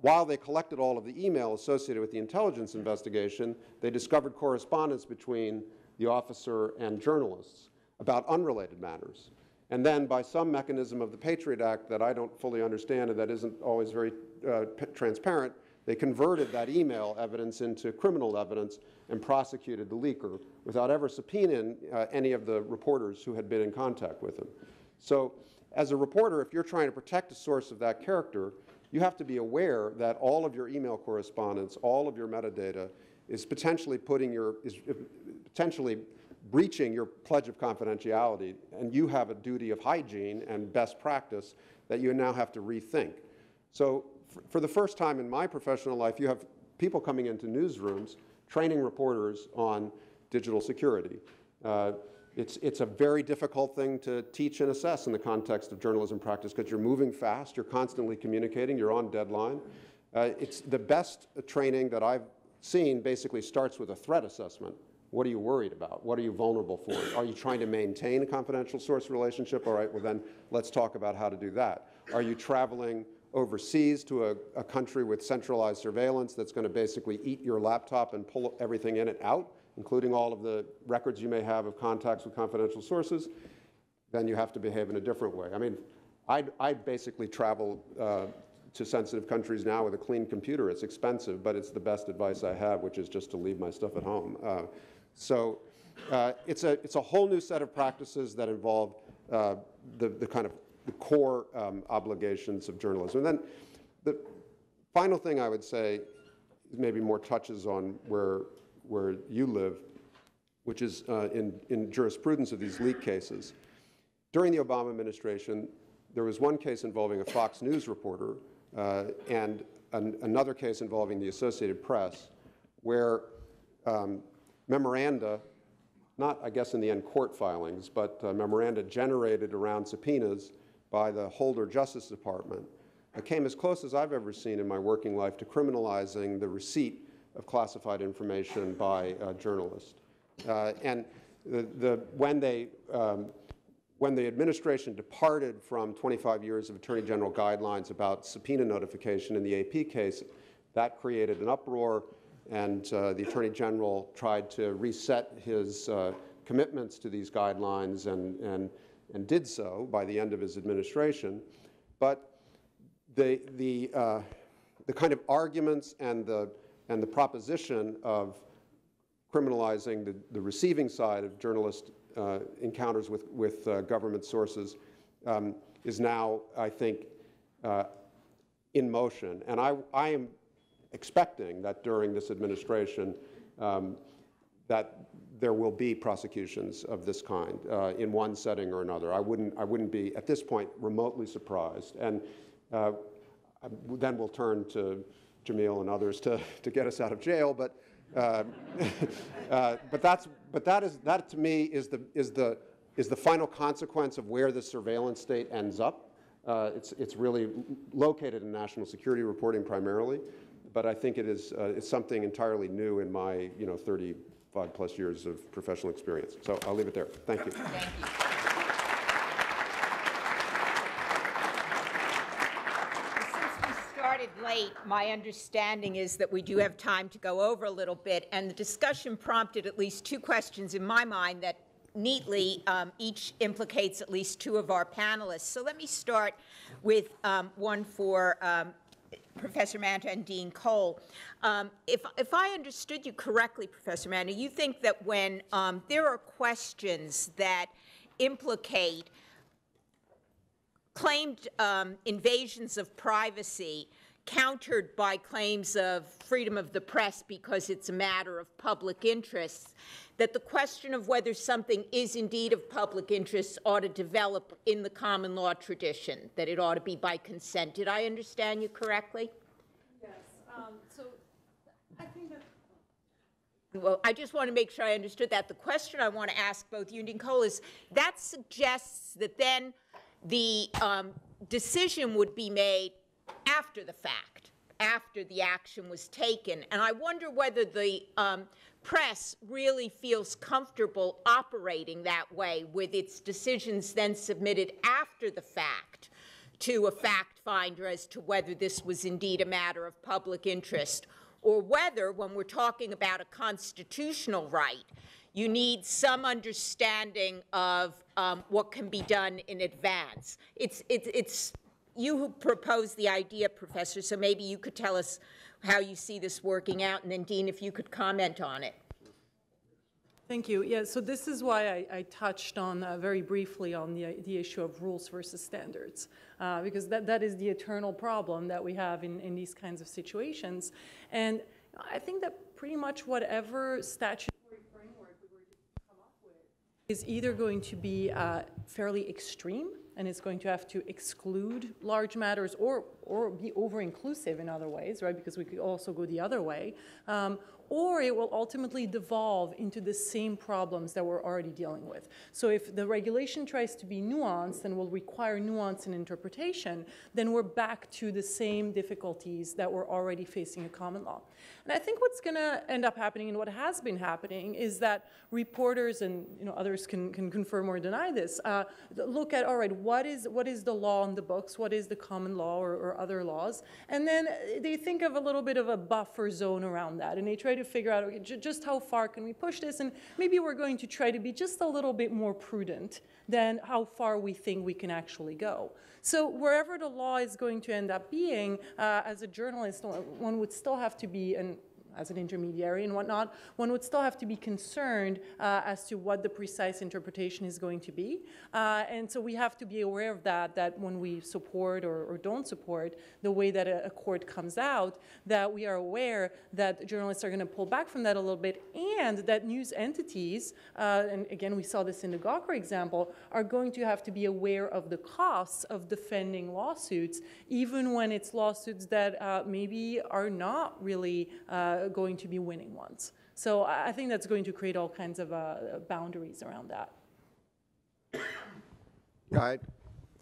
while they collected all of the email associated with the intelligence investigation, they discovered correspondence between the officer and journalists about unrelated matters. And then, by some mechanism of the Patriot Act that I don't fully understand and that isn't always very uh, transparent, they converted that email evidence into criminal evidence and prosecuted the leaker without ever subpoenaing uh, any of the reporters who had been in contact with him. So, as a reporter, if you're trying to protect a source of that character, you have to be aware that all of your email correspondence, all of your metadata, is potentially putting your is potentially breaching your pledge of confidentiality, and you have a duty of hygiene and best practice that you now have to rethink. So, for the first time in my professional life, you have people coming into newsrooms training reporters on digital security. Uh, it's, it's a very difficult thing to teach and assess in the context of journalism practice because you're moving fast, you're constantly communicating, you're on deadline. Uh, it's the best training that I've seen basically starts with a threat assessment. What are you worried about? What are you vulnerable for? Are you trying to maintain a confidential source relationship? All right, well then let's talk about how to do that. Are you traveling overseas to a, a country with centralized surveillance that's going to basically eat your laptop and pull everything in and out? Including all of the records you may have of contacts with confidential sources, then you have to behave in a different way. I mean, I, basically travel uh, to sensitive countries now with a clean computer. It's expensive, but it's the best advice I have, which is just to leave my stuff at home. Uh, so uh, it's, a, it's a whole new set of practices that involve uh, the, the kind of the core um, obligations of journalism. And then the final thing I would say is maybe more touches on where where you live, which is uh, in, in jurisprudence of these leak cases. During the Obama administration, there was one case involving a Fox News reporter uh, and an, another case involving the Associated Press, where um, memoranda, not I guess in the end court filings, but uh, memoranda generated around subpoenas by the Holder Justice Department, uh, came as close as I've ever seen in my working life to criminalizing the receipt of classified information by a journalists. Uh, and the, the, when, they, um, when the administration departed from 25 years of Attorney General guidelines about subpoena notification in the AP case, that created an uproar, and uh, the Attorney General tried to reset his uh, commitments to these guidelines and, and, and did so by the end of his administration. But the, the, uh, the kind of arguments and the and the proposition of criminalizing the, the receiving side of journalist uh, encounters with, with uh, government sources um, is now, I think, uh, in motion. And I, I am expecting that during this administration um, that there will be prosecutions of this kind uh, in one setting or another. I wouldn't, I wouldn't be, at this point, remotely surprised. And uh, then we'll turn to Jameel and others to, to get us out of jail, but, uh, uh, but, that's, but that, is, that to me is the, is, the, is the final consequence of where the surveillance state ends up. Uh, it's, it's really located in national security reporting primarily, but I think it is uh, it's something entirely new in my you know, 35 plus years of professional experience. So I'll leave it there. Thank you. Thank you. My understanding is that we do have time to go over a little bit, and the discussion prompted at least two questions in my mind that neatly um, each implicates at least two of our panelists. So let me start with um, one for um, Professor Manta and Dean Coll. Um, if, if I understood you correctly, Professor Manta, you think that when um, there are questions that implicate claimed um, invasions of privacy countered by claims of freedom of the press because it's a matter of public interest, that the question of whether something is indeed of public interest ought to develop in the common law tradition, that it ought to be by consent. Did I understand you correctly? Yes, um, so I think that Well, I just want to make sure I understood that. The question I want to ask both you and Coll is, that suggests that then the um, decision would be made after the fact, after the action was taken. And I wonder whether the um, press really feels comfortable operating that way with its decisions then submitted after the fact to a fact finder as to whether this was indeed a matter of public interest, or whether, when we're talking about a constitutional right, you need some understanding of um, what can be done in advance. It's, it's, it's you who proposed the idea, Professor, so maybe you could tell us how you see this working out, and then Dean, if you could comment on it. Thank you. Yeah, so this is why I, I touched on uh, very briefly on the, the issue of rules versus standards, uh, because that, that is the eternal problem that we have in, in these kinds of situations. And I think that pretty much whatever statutory framework we were to come up with is either going to be uh, fairly extreme and it's going to have to exclude large matters or, or be over-inclusive in other ways, right? Because we could also go the other way. Um, or it will ultimately devolve into the same problems that we're already dealing with. So if the regulation tries to be nuanced and will require nuance in interpretation, then we're back to the same difficulties that we're already facing in common law. And I think what's going to end up happening and what has been happening is that reporters and you know, others can, can confirm or deny this, uh, look at, all right, what is, what is the law in the books? What is the common law or, or other laws? And then they think of a little bit of a buffer zone around that. And they try to figure out okay, just how far can we push this, and maybe we're going to try to be just a little bit more prudent than how far we think we can actually go. So wherever the law is going to end up being, uh, as a journalist, one would still have to be, and as an intermediary and whatnot, one would still have to be concerned uh, as to what the precise interpretation is going to be. Uh, and so we have to be aware of that, that when we support or, or don't support the way that a, a, court comes out, that we are aware that journalists are going to pull back from that a little bit and that news entities, uh, and again, we saw this in the Gawker example, are going to have to be aware of the costs of defending lawsuits, even when it's lawsuits that uh, maybe are not really uh, going to be winning ones. So I think that's going to create all kinds of uh, boundaries around that. I,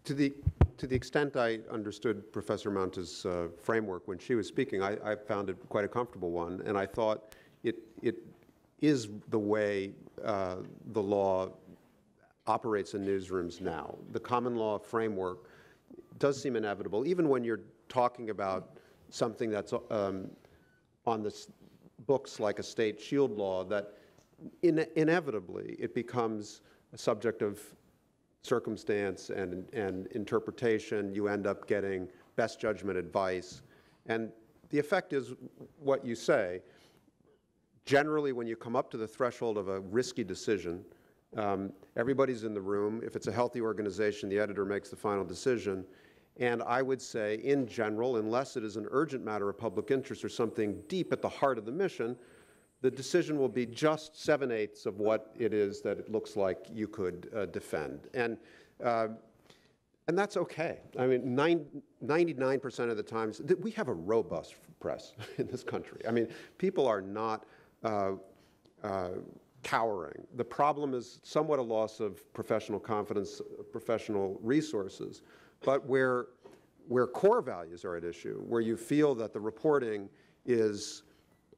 to the to the extent I understood Professor Manta's uh, framework when she was speaking, I, I, found it quite a comfortable one, and I thought it it is the way uh, the law operates in newsrooms now. The common law framework does seem inevitable, even when you're talking about something that's um, on the books like a state shield law that in, inevitably it becomes a subject of circumstance and, and interpretation. You end up getting best judgment advice. And the effect is what you say. Generally, when you come up to the threshold of a risky decision, um, everybody's in the room. If it's a healthy organization, the editor makes the final decision. And I would say, in general, unless it is an urgent matter of public interest or something deep at the heart of the mission, the decision will be just seven eighths of what it is that it looks like you could uh, defend. And, uh, and that's okay. I mean, 99% of the times, we have a robust press in this country. I mean, people are not uh, uh, cowering. The problem is somewhat a loss of professional confidence, professional resources. But where, where core values are at issue, where you feel that the reporting is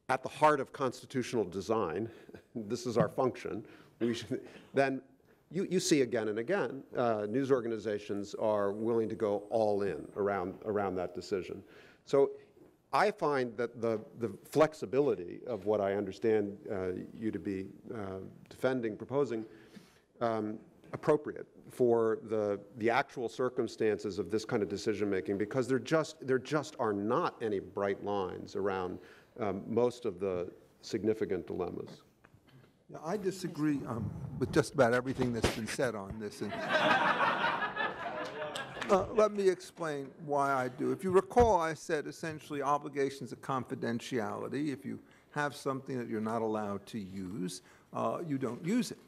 at the heart of constitutional design, this is our function, should, then you, you see again and again, uh, news organizations are willing to go all in around, around that decision. So I find that the, the flexibility of what I understand uh, you to be uh, defending, proposing, um, appropriate for the, the actual circumstances of this kind of decision-making, because there just, there just are not any bright lines around um, most of the significant dilemmas. Yeah, I disagree um, with just about everything that's been said on this. and- Uh, Let me explain why I do. If you recall, I said essentially obligations of confidentiality. If you have something that you're not allowed to use, uh, you don't use it.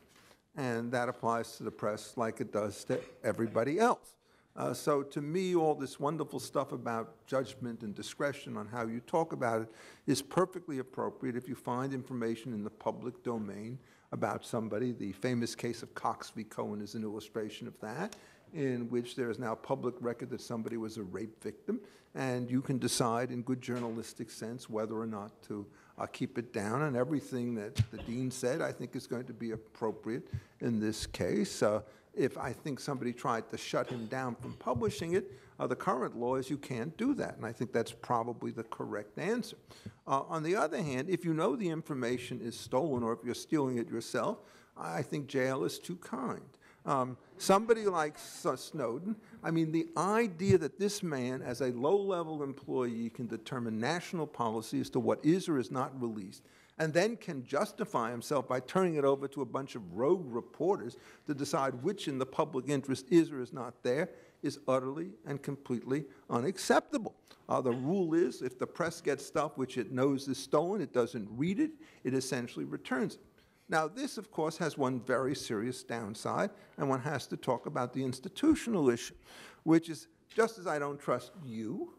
And that applies to the press like it does to everybody else. Uh, So to me, all this wonderful stuff about judgment and discretion on how you talk about it is perfectly appropriate if you find information in the public domain about somebody. The famous case of Cox v. Cohn is an illustration of that, in which there is now public record that somebody was a rape victim, and you can decide in good journalistic sense whether or not to uh, keep it down. And everything that the dean said, I think, is going to be appropriate in this case. Uh, if I think somebody tried to shut him down from publishing it, uh, the current law is you can't do that, and I think that's probably the correct answer. Uh, on the other hand, if you know the information is stolen or if you're stealing it yourself, I think jail is too kind. Um, somebody like Snowden, I mean, the idea that this man, as a low level employee, can determine national policy as to what is or is not released, and then can justify himself by turning it over to a bunch of rogue reporters to decide which in the public interest is or is not there, is utterly and completely unacceptable. Uh, the rule is if the press gets stuff which it knows is stolen, it doesn't read it, it essentially returns it. Now, this, of course, has one very serious downside, and one has to talk about the institutional issue, which is just as I don't trust you,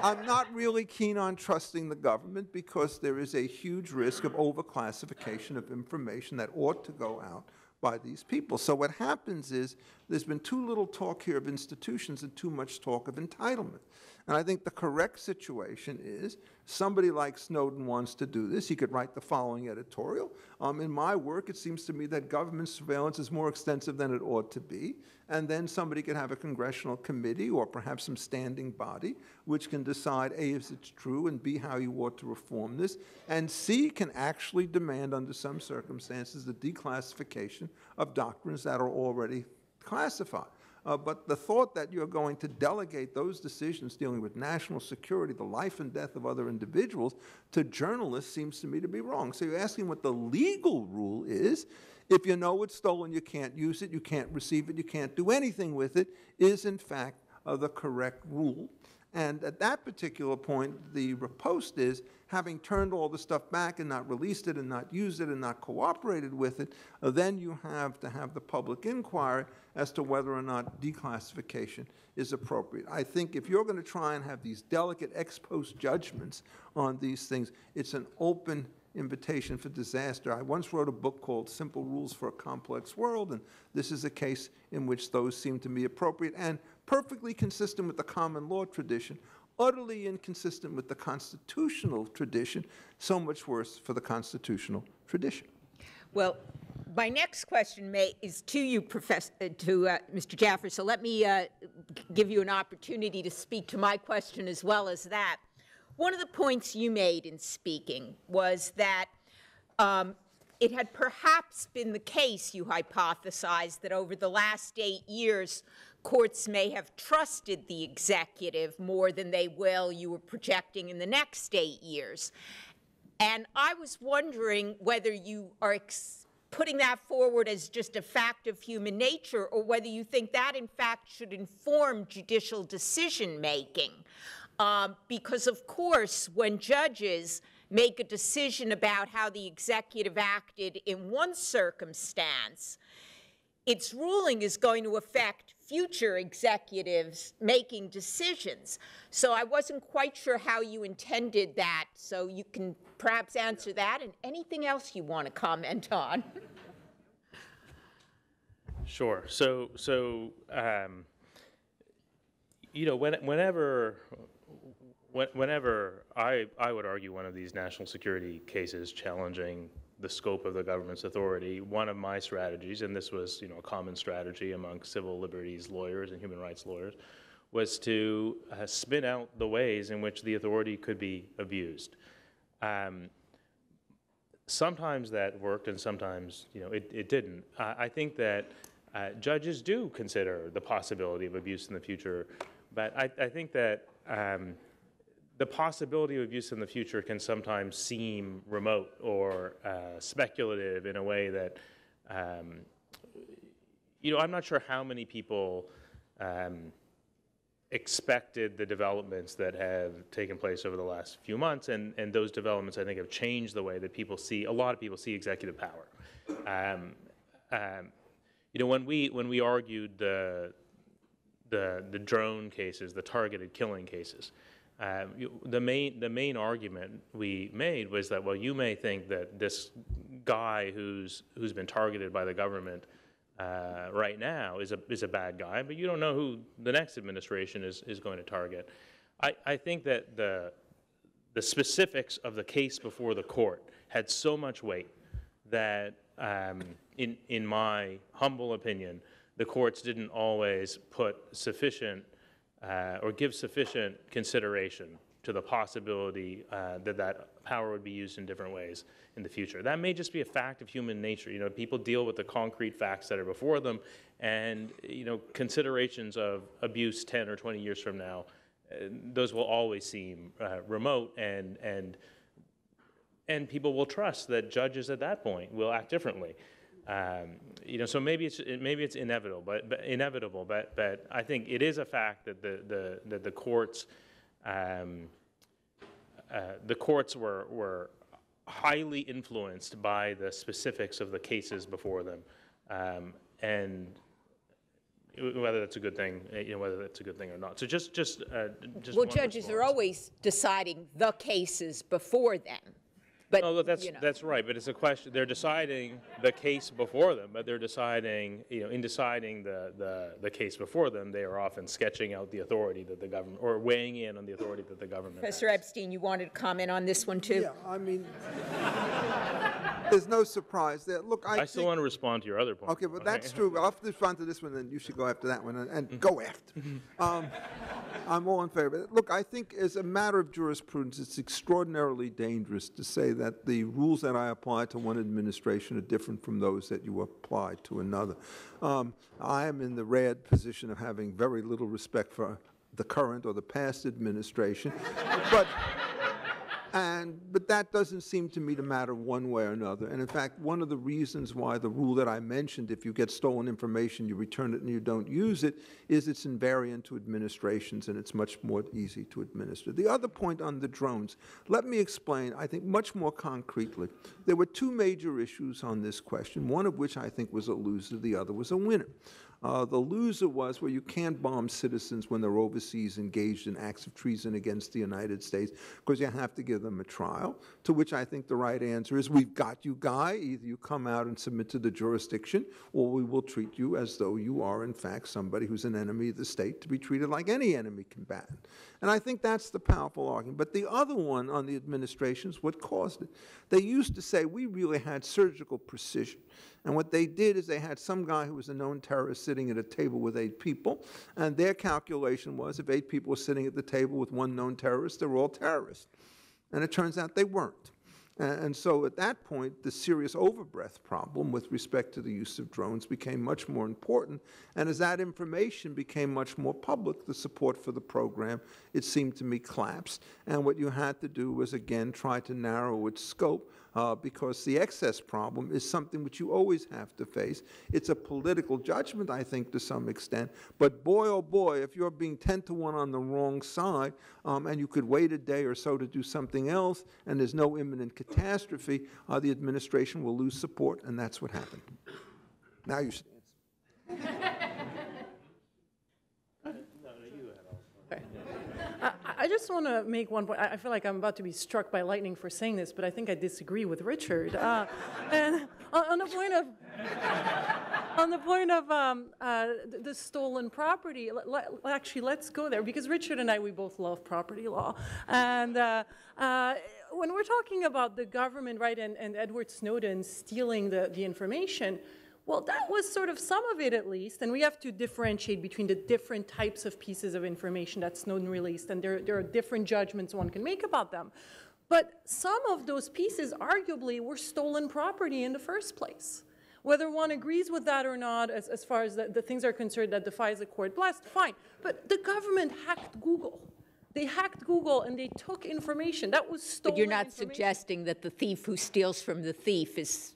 I'm not really keen on trusting the government because there is a huge risk of overclassification of information that ought to go out by these people. So what happens is there's been too little talk here of institutions and too much talk of entitlement. And I think the correct situation is somebody like Snowden wants to do this. He could write the following editorial. Um, in my work, it seems to me that government surveillance is more extensive than it ought to be. And then somebody could have a congressional committee or perhaps some standing body which can decide A, if it's true, and B, how you ought to reform this. And C, can actually demand, under some circumstances, the declassification of doctrines that are already classified. Uh, but the thought that you're going to delegate those decisions dealing with national security, the life and death of other individuals, to journalists seems to me to be wrong. So you're asking what the legal rule is. If you know it's stolen, you can't use it, you can't receive it, you can't do anything with it, is in fact uh, the correct rule. And at that particular point, the riposte is having turned all the stuff back and not released it and not used it and not cooperated with it, uh, then you have to have the public inquiry as to whether or not declassification is appropriate. I think if you're going to try and have these delicate ex post judgments on these things, it's an open invitation for disaster. I once wrote a book called Simple Rules for a Complex World, and this is a case in which those seem to be appropriate and perfectly consistent with the common law tradition, utterly inconsistent with the constitutional tradition, so much worse for the constitutional tradition. Well, my next question may, is to you, Professor, uh, to uh, Mr. Jaffer. So let me uh, give you an opportunity to speak to my question as well as that. One of the points you made in speaking was that um, it had perhaps been the case, you hypothesized, that over the last eight years, courts may have trusted the executive more than they will, you were projecting, in the next eight years. And I was wondering whether you are putting that forward as just a fact of human nature or whether you think that, in fact, should inform judicial decision making. Um, because, of course, when judges make a decision about how the executive acted in one circumstance, its ruling is going to affect future executives making decisions. So I wasn't quite sure how you intended that. So you can perhaps answer that and anything else you want to comment on. Sure. So, so um, you know, when, whenever, when- whenever I, I would argue one of these national security cases challenging the scope of the government's authority, one of my strategies, and this was, you know, a common strategy among civil liberties lawyers and human rights lawyers, was to uh, spin out the ways in which the authority could be abused. Um, sometimes that worked and sometimes you know it, it didn't. I, I think that uh, judges do consider the possibility of abuse in the future, but I, I think that um, the possibility of abuse in the future can sometimes seem remote or uh, speculative in a way that um, you know I'm not sure how many people. Um, expected the developments that have taken place over the last few months, and, and those developments, I think, have changed the way that people see, a lot of people see executive power. Um, um, you know, when we, when we argued the, the, the drone cases, the targeted killing cases, um, the, main, the main argument we made was that, well, you may think that this guy who's, who's been targeted by the government uh, right now is a, is a bad guy, but you don't know who the next administration is, is going to target. I, I think that the, the specifics of the case before the court had so much weight that, um, in, in my humble opinion, the courts didn't always put sufficient uh, or give sufficient consideration to the possibility uh, that that power would be used in different ways in the future. That may just be a fact of human nature. You know, people deal with the concrete facts that are before them, and you know, considerations of abuse 10 or 20 years from now, uh, those will always seem uh, remote, and and and people will trust that judges at that point will act differently. Um, you know, so maybe it's maybe it's inevitable, but, but inevitable. But but I think it is a fact that the the that the courts. Um, uh, the courts were, were highly influenced by the specifics of the cases before them. Um, and whether that's a good thing, uh, you know, whether that's a good thing or not. So just, just, uh, just Well, judges are always deciding the cases before them. But, No, that's, you know. that's right, but it's a question, they're deciding the case before them, but they're deciding, you know, in deciding the, the, the case before them, they are often sketching out the authority that the government, or weighing in on the authority that the government has. Professor Epstein, you wanted to comment on this one, too? Yeah, I mean, there's no surprise there. Look, I I still want to respond to your other point. Okay, but that's true. I'll have to respond to this one, and you should go after that one, and, and go after. Um, I'm all in favor. Look, I think as a matter of jurisprudence, it's extraordinarily dangerous to say that the rules that I apply to one administration are different from those that you apply to another. Um, I am in the rare position of having very little respect for the current or the past administration, but and, but that doesn't seem to me to matter one way or another. And in fact, one of the reasons why the rule that I mentioned, if you get stolen information, you return it and you don't use it, is it's invariant to administrations and it's much more easy to administer. The other point on the drones, let me explain, I think, much more concretely. There were two major issues on this question, one of which I think was a loser, the other was a winner. Uh, the loser was well, you can't bomb citizens when they're overseas engaged in acts of treason against the United States because you have to give them a trial. To which I think the right answer is we've got you, guy. Either you come out and submit to the jurisdiction or we will treat you as though you are, in fact, somebody who's an enemy of the state to be treated like any enemy combatant. And I think that's the powerful argument. But the other one on the administration is what caused it. They used to say we really had surgical precision. And what they did is they had some guy who was a known terrorist sitting at a table with eight people, and their calculation was if eight people were sitting at the table with one known terrorist, they were all terrorists. And it turns out they weren't. And so at that point, the serious overbreadth problem with respect to the use of drones became much more important. And as that information became much more public, the support for the program, it seemed to me, collapsed. And what you had to do was, again, try to narrow its scope uh, because the excess problem is something which you always have to face. It's a political judgment, I think, to some extent. But boy, oh boy, if you're being 10 to 1 on the wrong side um, and you could wait a day or so to do something else and there's no imminent catastrophe, uh, the administration will lose support, and that's what happened. Now you should answer. I, just want to make one point. I feel like I'm about to be struck by lightning for saying this, but I think I disagree with Richard. Uh, and on, the point of on the point of um, uh, the, stolen property, actually, let's go there because Richard and I we both love property law, and. Uh, uh, when we're talking about the government, right, and, and Edward Snowden stealing the, the information, Well, that was sort of some of it at least, and we have to differentiate between the different types of pieces of information that Snowden released, and there, there are different judgments one can make about them. But some of those pieces arguably were stolen property in the first place. Whether one agrees with that or not, as, as far as the, the things are concerned that the FISA court blessed, fine. But the government hacked Google. They hacked Google and they took information. That was stolen But you're not suggesting that the thief who steals from the thief is,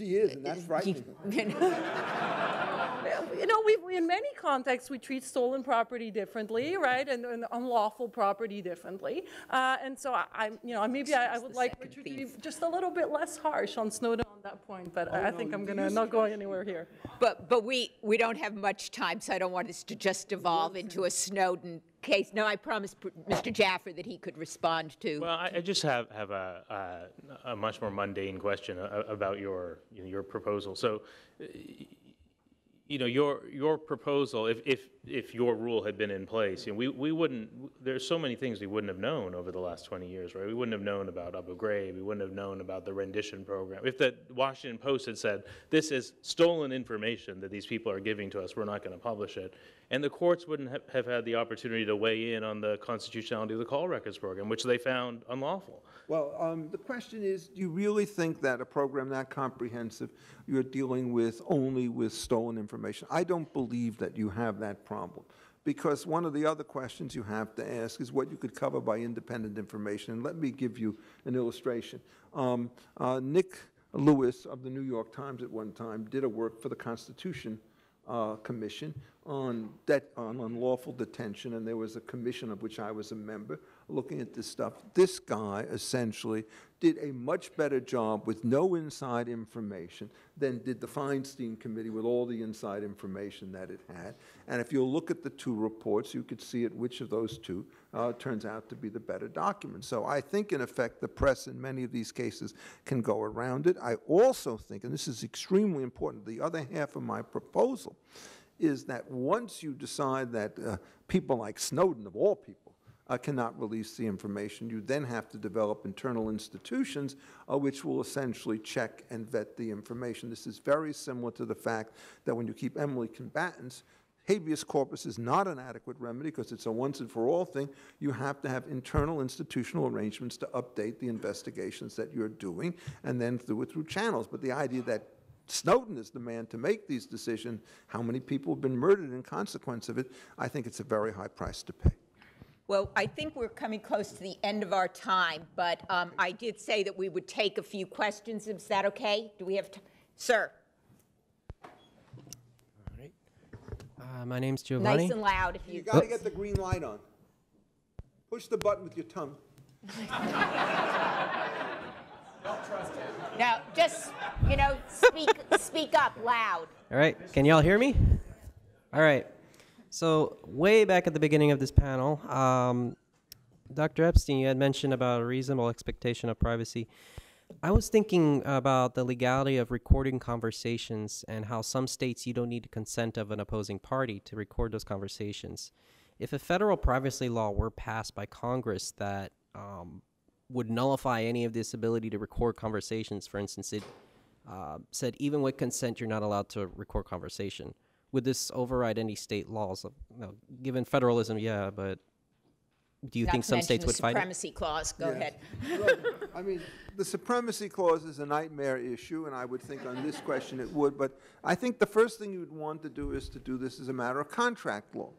She is, and that's frightening. You know, we, in many contexts, we treat stolen property differently, right, and, and unlawful property differently. Uh, and so I, I'm, you know, maybe I, I would like Richard to be thief. just a little bit less harsh on Snowden on that point, but I I think I'm do gonna not go anywhere here. but, but we, we don't have much time, so I don't want this to just devolve into a Snowden case. No, I promised Mr. Jaffer that he could respond to. Well, I, I just have, have a, a, much more mundane question about your, you know, your proposal. So, you know, your, your proposal, if, if, if your rule had been in place, you know, we, we wouldn't, there's so many things we wouldn't have known over the last 20 years, right? We wouldn't have known about Abu Ghraib, we wouldn't have known about the rendition program. If the Washington Post had said, this is stolen information that these people are giving to us, we're not going to publish it, and the courts wouldn't have, have had the opportunity to weigh in on the constitutionality of the call records program, which they found unlawful. Well, um, the question is, do you really think that a program that comprehensive, you're dealing with only with stolen information? I don't believe that you have that problem. Because one of the other questions you have to ask is what you could cover by independent information. And let me give you an illustration. Um, uh, Nick Lewis of the New York Times at one time did a work for the Constitution uh, Commission on on unlawful detention, and there was a commission of which I was a member looking at this stuff. This guy essentially did a much better job with no inside information than did the Feinstein Committee with all the inside information that it had. And if you look at the two reports, you could see at which of those two uh, turns out to be the better document. So I think, in effect, the press in many of these cases can go around it. I also think, and this is extremely important, the other half of my proposal is that once you decide that uh, people like Snowden, of all people, uh, cannot release the information, you then have to develop internal institutions uh, which will essentially check and vet the information. This is very similar to the fact that when you keep enemy combatants, habeas corpus is not an adequate remedy because it's a once and for all thing. You have to have internal institutional arrangements to update the investigations that you're doing and then do it through channels. But the idea that Snowden is the man to make these decisions, how many people have been murdered in consequence of it, I think it's a very high price to pay. Well, I think we're coming close to the end of our time, but um, I did say that we would take a few questions. Is that okay? Do we have, t- sir? Uh, my name's Giovanni. Nice and loud if You you. got to get the green light on. Push the button with your tongue. Don't trust him. Now, just, you know, speak, speak up loud. All right, can y'all hear me? All right. So, way back at the beginning of this panel, um, Dr. Epstein, you had mentioned about a reasonable expectation of privacy. I was thinking about the legality of recording conversations and how some states you don't need consent of an opposing party to record those conversations. If a federal privacy law were passed by Congress that um, would nullify any of this ability to record conversations, for instance, it uh, said even with consent you're not allowed to record conversation. Would this override any state laws? Of, you know, given federalism, yeah, but do you Not think some states the would fight it? Supremacy clause, go Yes. ahead. Right. I mean, the supremacy clause is a nightmare issue, and I would think on this question it would, but I think the first thing you'd want to do is to do this as a matter of contract law.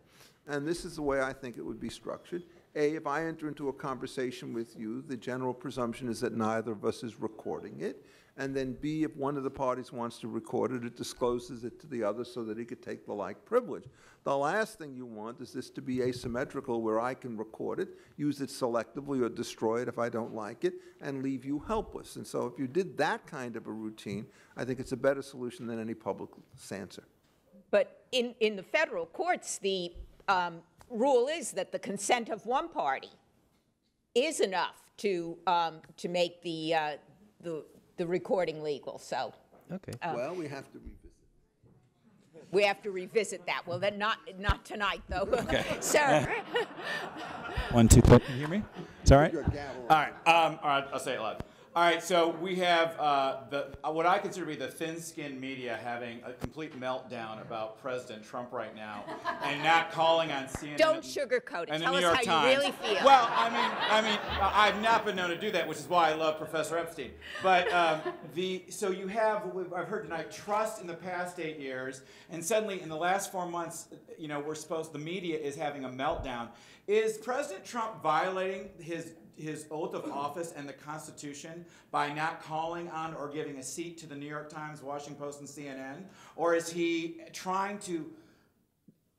And this is the way I think it would be structured. A, if I enter into a conversation with you, the general presumption is that neither of us is recording it. And then B, if one of the parties wants to record it, it discloses it to the other so that he could take the like privilege. The last thing you want is this to be asymmetrical where I can record it, use it selectively or destroy it if I don't like it, and leave you helpless. And so if you did that kind of a routine, I think it's a better solution than any public censor. But in, in the federal courts, the um, rule is that the consent of one party is enough to, um, to make the, uh, the, the recording legal. So Okay. Well, we have to revisit. we have to revisit that. Well, then not, not tonight, though. Sir? One, two, three. Can you hear me? It's all right? Your gavel. All right. Um, all right. I'll say it loud. All right, so we have uh, the uh, what I consider to be the thin-skinned media having a complete meltdown about President Trump right now, and not calling on CNN. Don't sugarcoat it. and the Tell New us York how Times. you really feel. Well, I mean, I mean, I- I've not been known to do that, which is why I love Professor Epstein. But um, the so you have I've heard tonight trust in the past eight years, and suddenly in the last four months, you know, we're supposed the media is having a meltdown. Is President Trump violating his his oath of office and the Constitution by not calling on or giving a seat to the New York Times, Washington Post, and CNN, or is he trying to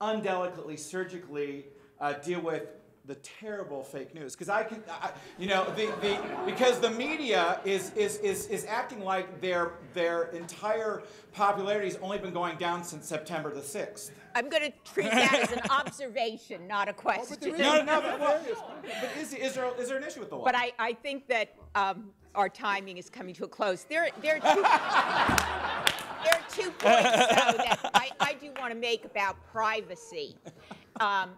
undelicately, surgically uh, deal with the terrible fake news. Because I can, I, you know, the, the, because the media is, is, is, is acting like their, their entire popularity has only been going down since September the 6th. I'm going to treat that as an observation, not a question. No, no, no, but, well, but is, is, there, is there an issue with the law? But I, I think that um, our timing is coming to a close. There, there, are, two, there are two points, though, that I, I do want to make about privacy. Um,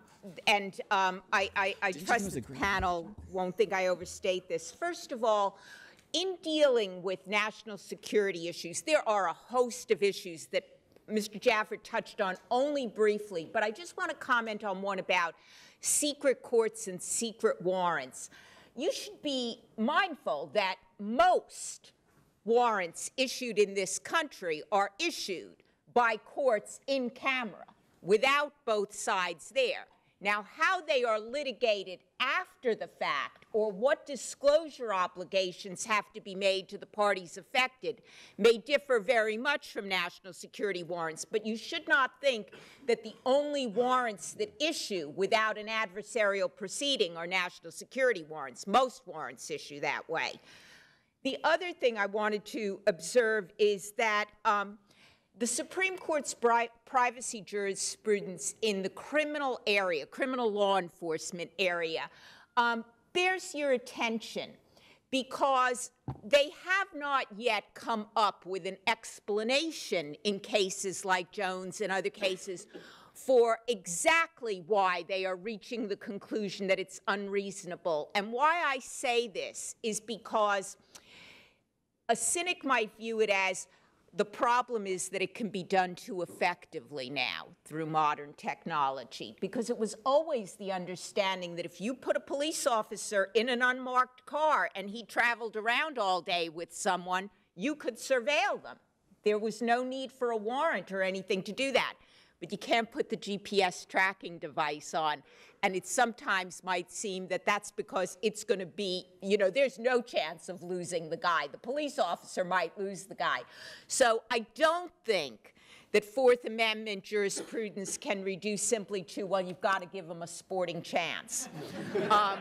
and um, I, I, I trust the panel won't think I overstate this. First of all, in dealing with national security issues, there are a host of issues that Mr. Jaffer touched on only briefly, but I just want to comment on one about secret courts and secret warrants. You should be mindful that most warrants issued in this country are issued by courts in camera without both sides there. Now, how they are litigated after the fact or what disclosure obligations have to be made to the parties affected may differ very much from national security warrants, but you should not think that the only warrants that issue without an adversarial proceeding are national security warrants. Most warrants issue that way. The other thing I wanted to observe is that um, the Supreme Court's pri- privacy jurisprudence in the criminal area, criminal law enforcement area, um, bears your attention because they have not yet come up with an explanation in cases like Jones and other cases for exactly why they are reaching the conclusion that it's unreasonable. And why I say this is because a cynic might view it as the problem is that it can be done too effectively now through modern technology because it was always the understanding that if you put a police officer in an unmarked car and he traveled around all day with someone, you could surveil them. There was no need for a warrant or anything to do that. But you can't put the GPS tracking device on. And it sometimes might seem that that's because it's going to be, you know, there's no chance of losing the guy. The police officer might lose the guy. So I don't think that Fourth Amendment jurisprudence can reduce simply to, well, you've got to give them a sporting chance. Um,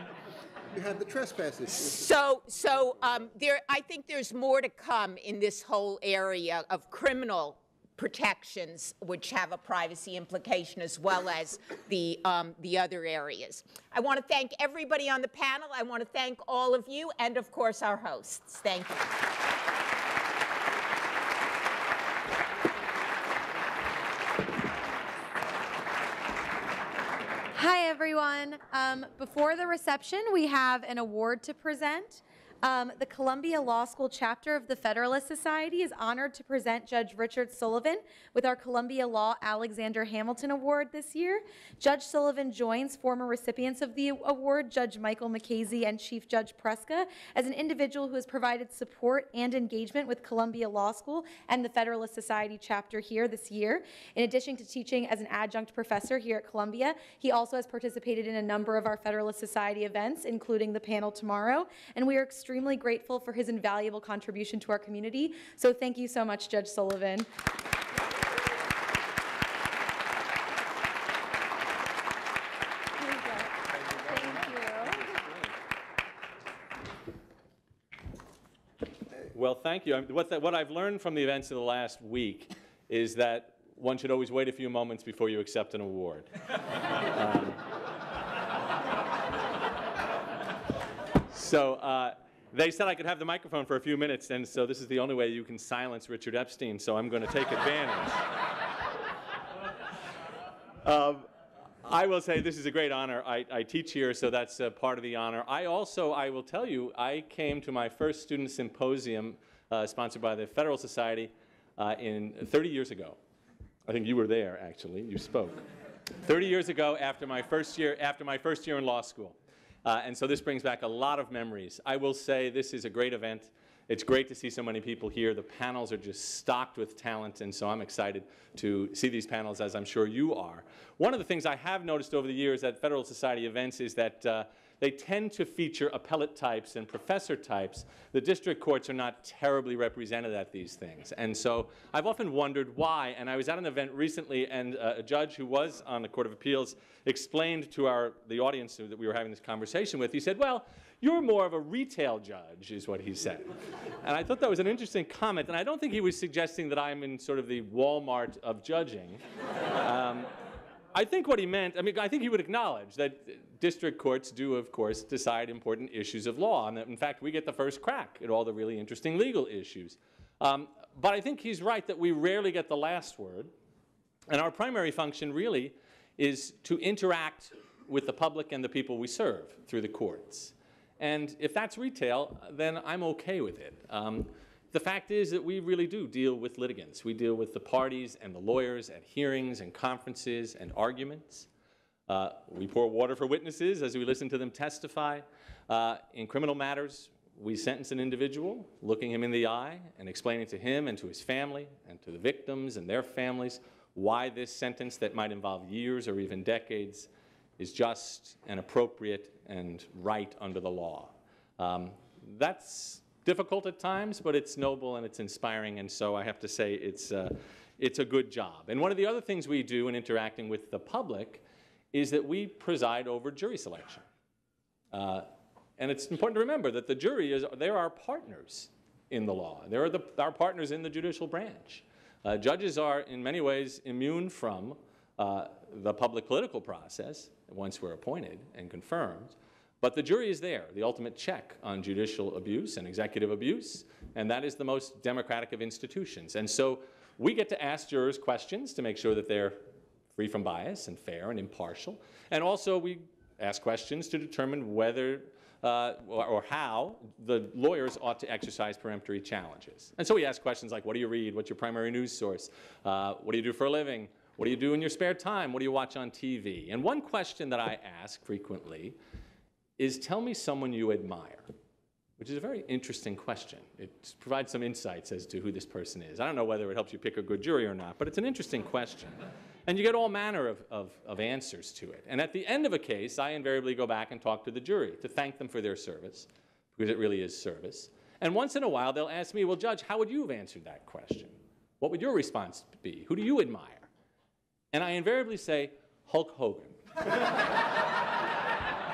You have the trespass issue. so, so um, there, I think there's more to come in this whole area of criminal protections, which have a privacy implication, as well as the um, the other areas. I want to thank everybody on the panel. I want to thank all of you, and of course our hosts. Thank you. Hi, everyone. Um, before the reception, we have an award to present. Um, the Columbia Law School chapter of the Federalist Society is honored to present Judge Richard Sullivan with our Columbia Law Alexander Hamilton Award this year. Judge Sullivan joins former recipients of the award, Judge Michael Mukasey and Chief Judge Preska, as an individual who has provided support and engagement with Columbia Law School and the Federalist Society chapter here this year. In addition to teaching as an adjunct professor here at Columbia, he also has participated in a number of our Federalist Society events, including the panel tomorrow, and we are extremely grateful for his invaluable contribution to our community. So thank you so much, Judge Sullivan. Well, thank you. I the- what I've learned from the events of the last week is that one should always wait a few moments before you accept an award. Um, so uh, they said I could have the microphone for a few minutes, and so this is the only way you can silence Richard Epstein, so I'm going to take advantage. Um, I will say this is a great honor. I, I teach here, so that's part of the honor. I also, I will tell you, I came to my first student symposium uh, sponsored by the Federal Society uh, in 30 years ago. I think you were there, actually. You spoke. 30 years ago, after my first year, after my first year in law school. Uh, and so this brings back a lot of memories. I will say this is a great event. It's great to see so many people here. The panels are just stocked with talent, and so I'm excited to see these panels, as I'm sure you are. One of the things I have noticed over the years at Federal Society events is that uh, they tend to feature appellate types and professor types. The district courts are not terribly represented at these things. And so I've often wondered why. And I was at an event recently, and uh, a judge who was on the Court of Appeals explained to our, the audience that we were having this conversation with, he said, well, you're more of a retail judge, is what he said. and I thought that was an interesting comment, and I don't think he was suggesting that I'm in sort of the Walmart of judging. Um, I think what he meant, I mean, I think he would acknowledge that district courts do, of course, decide important issues of law, and that, in fact, we get the first crack at all the really interesting legal issues. Um, but I think he's right that we rarely get the last word, and our primary function really is to interact with the public and the people we serve through the courts. And if that's retail, then I'm okay with it. Um, the fact is that we really do deal with litigants. We deal with the parties and the lawyers at hearings and conferences and arguments. Uh, we pour water for witnesses as we listen to them testify. Uh, in criminal matters, we sentence an individual, looking him in the eye and explaining to him and to his family and to the victims and their families why this sentence that might involve years or even decades is just and appropriate and right under the law. Um, that's difficult at times, but it's noble and it's inspiring, and so I have to say it's, uh, it's a good job. And one of the other things we do in interacting with the public is that we preside over jury selection. Uh, and it's important to remember that the jury is, they're our partners in the law. They're the, our partners in the judicial branch. Uh, judges are, in many ways, immune from uh, the public political process once we're appointed and confirmed. But the jury is there, the ultimate check on judicial abuse and executive abuse, and that is the most democratic of institutions. And so we get to ask jurors questions to make sure that they're free from bias and fair and impartial. And also we ask questions to determine whether uh, or, or, how the lawyers ought to exercise peremptory challenges. And so we ask questions like, what do you read? What's your primary news source? Uh, what do you do for a living? What do you do in your spare time? What do you watch on TV? And one question that I ask frequently is tell me someone you admire, which is a very interesting question. It provides some insights as to who this person is. I don't know whether it helps you pick a good jury or not, but it's an interesting question. And you get all manner of, of, of answers to it. And at the end of a case, I invariably go back and talk to the jury to thank them for their service, because it really is service. And once in a while, they'll ask me, well, Judge, how would you have answered that question? What would your response be? Who do you admire? And I invariably say, Hulk Hogan.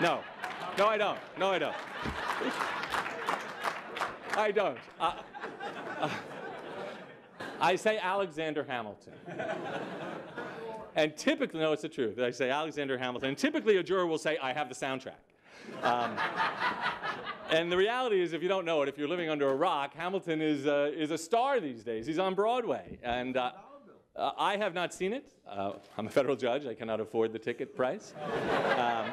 no, no, I don't. No, I don't. I don't. Uh, uh, I say Alexander Hamilton. and typically, no, it's the truth. I say Alexander Hamilton. And typically, a juror will say, I have the soundtrack. Um, and the reality is, if you don't know it, if you're living under a rock, Hamilton is, uh, is a star these days. He's on Broadway. And uh, uh, I have not seen it. Uh, I'm a federal judge. I cannot afford the ticket price. Um,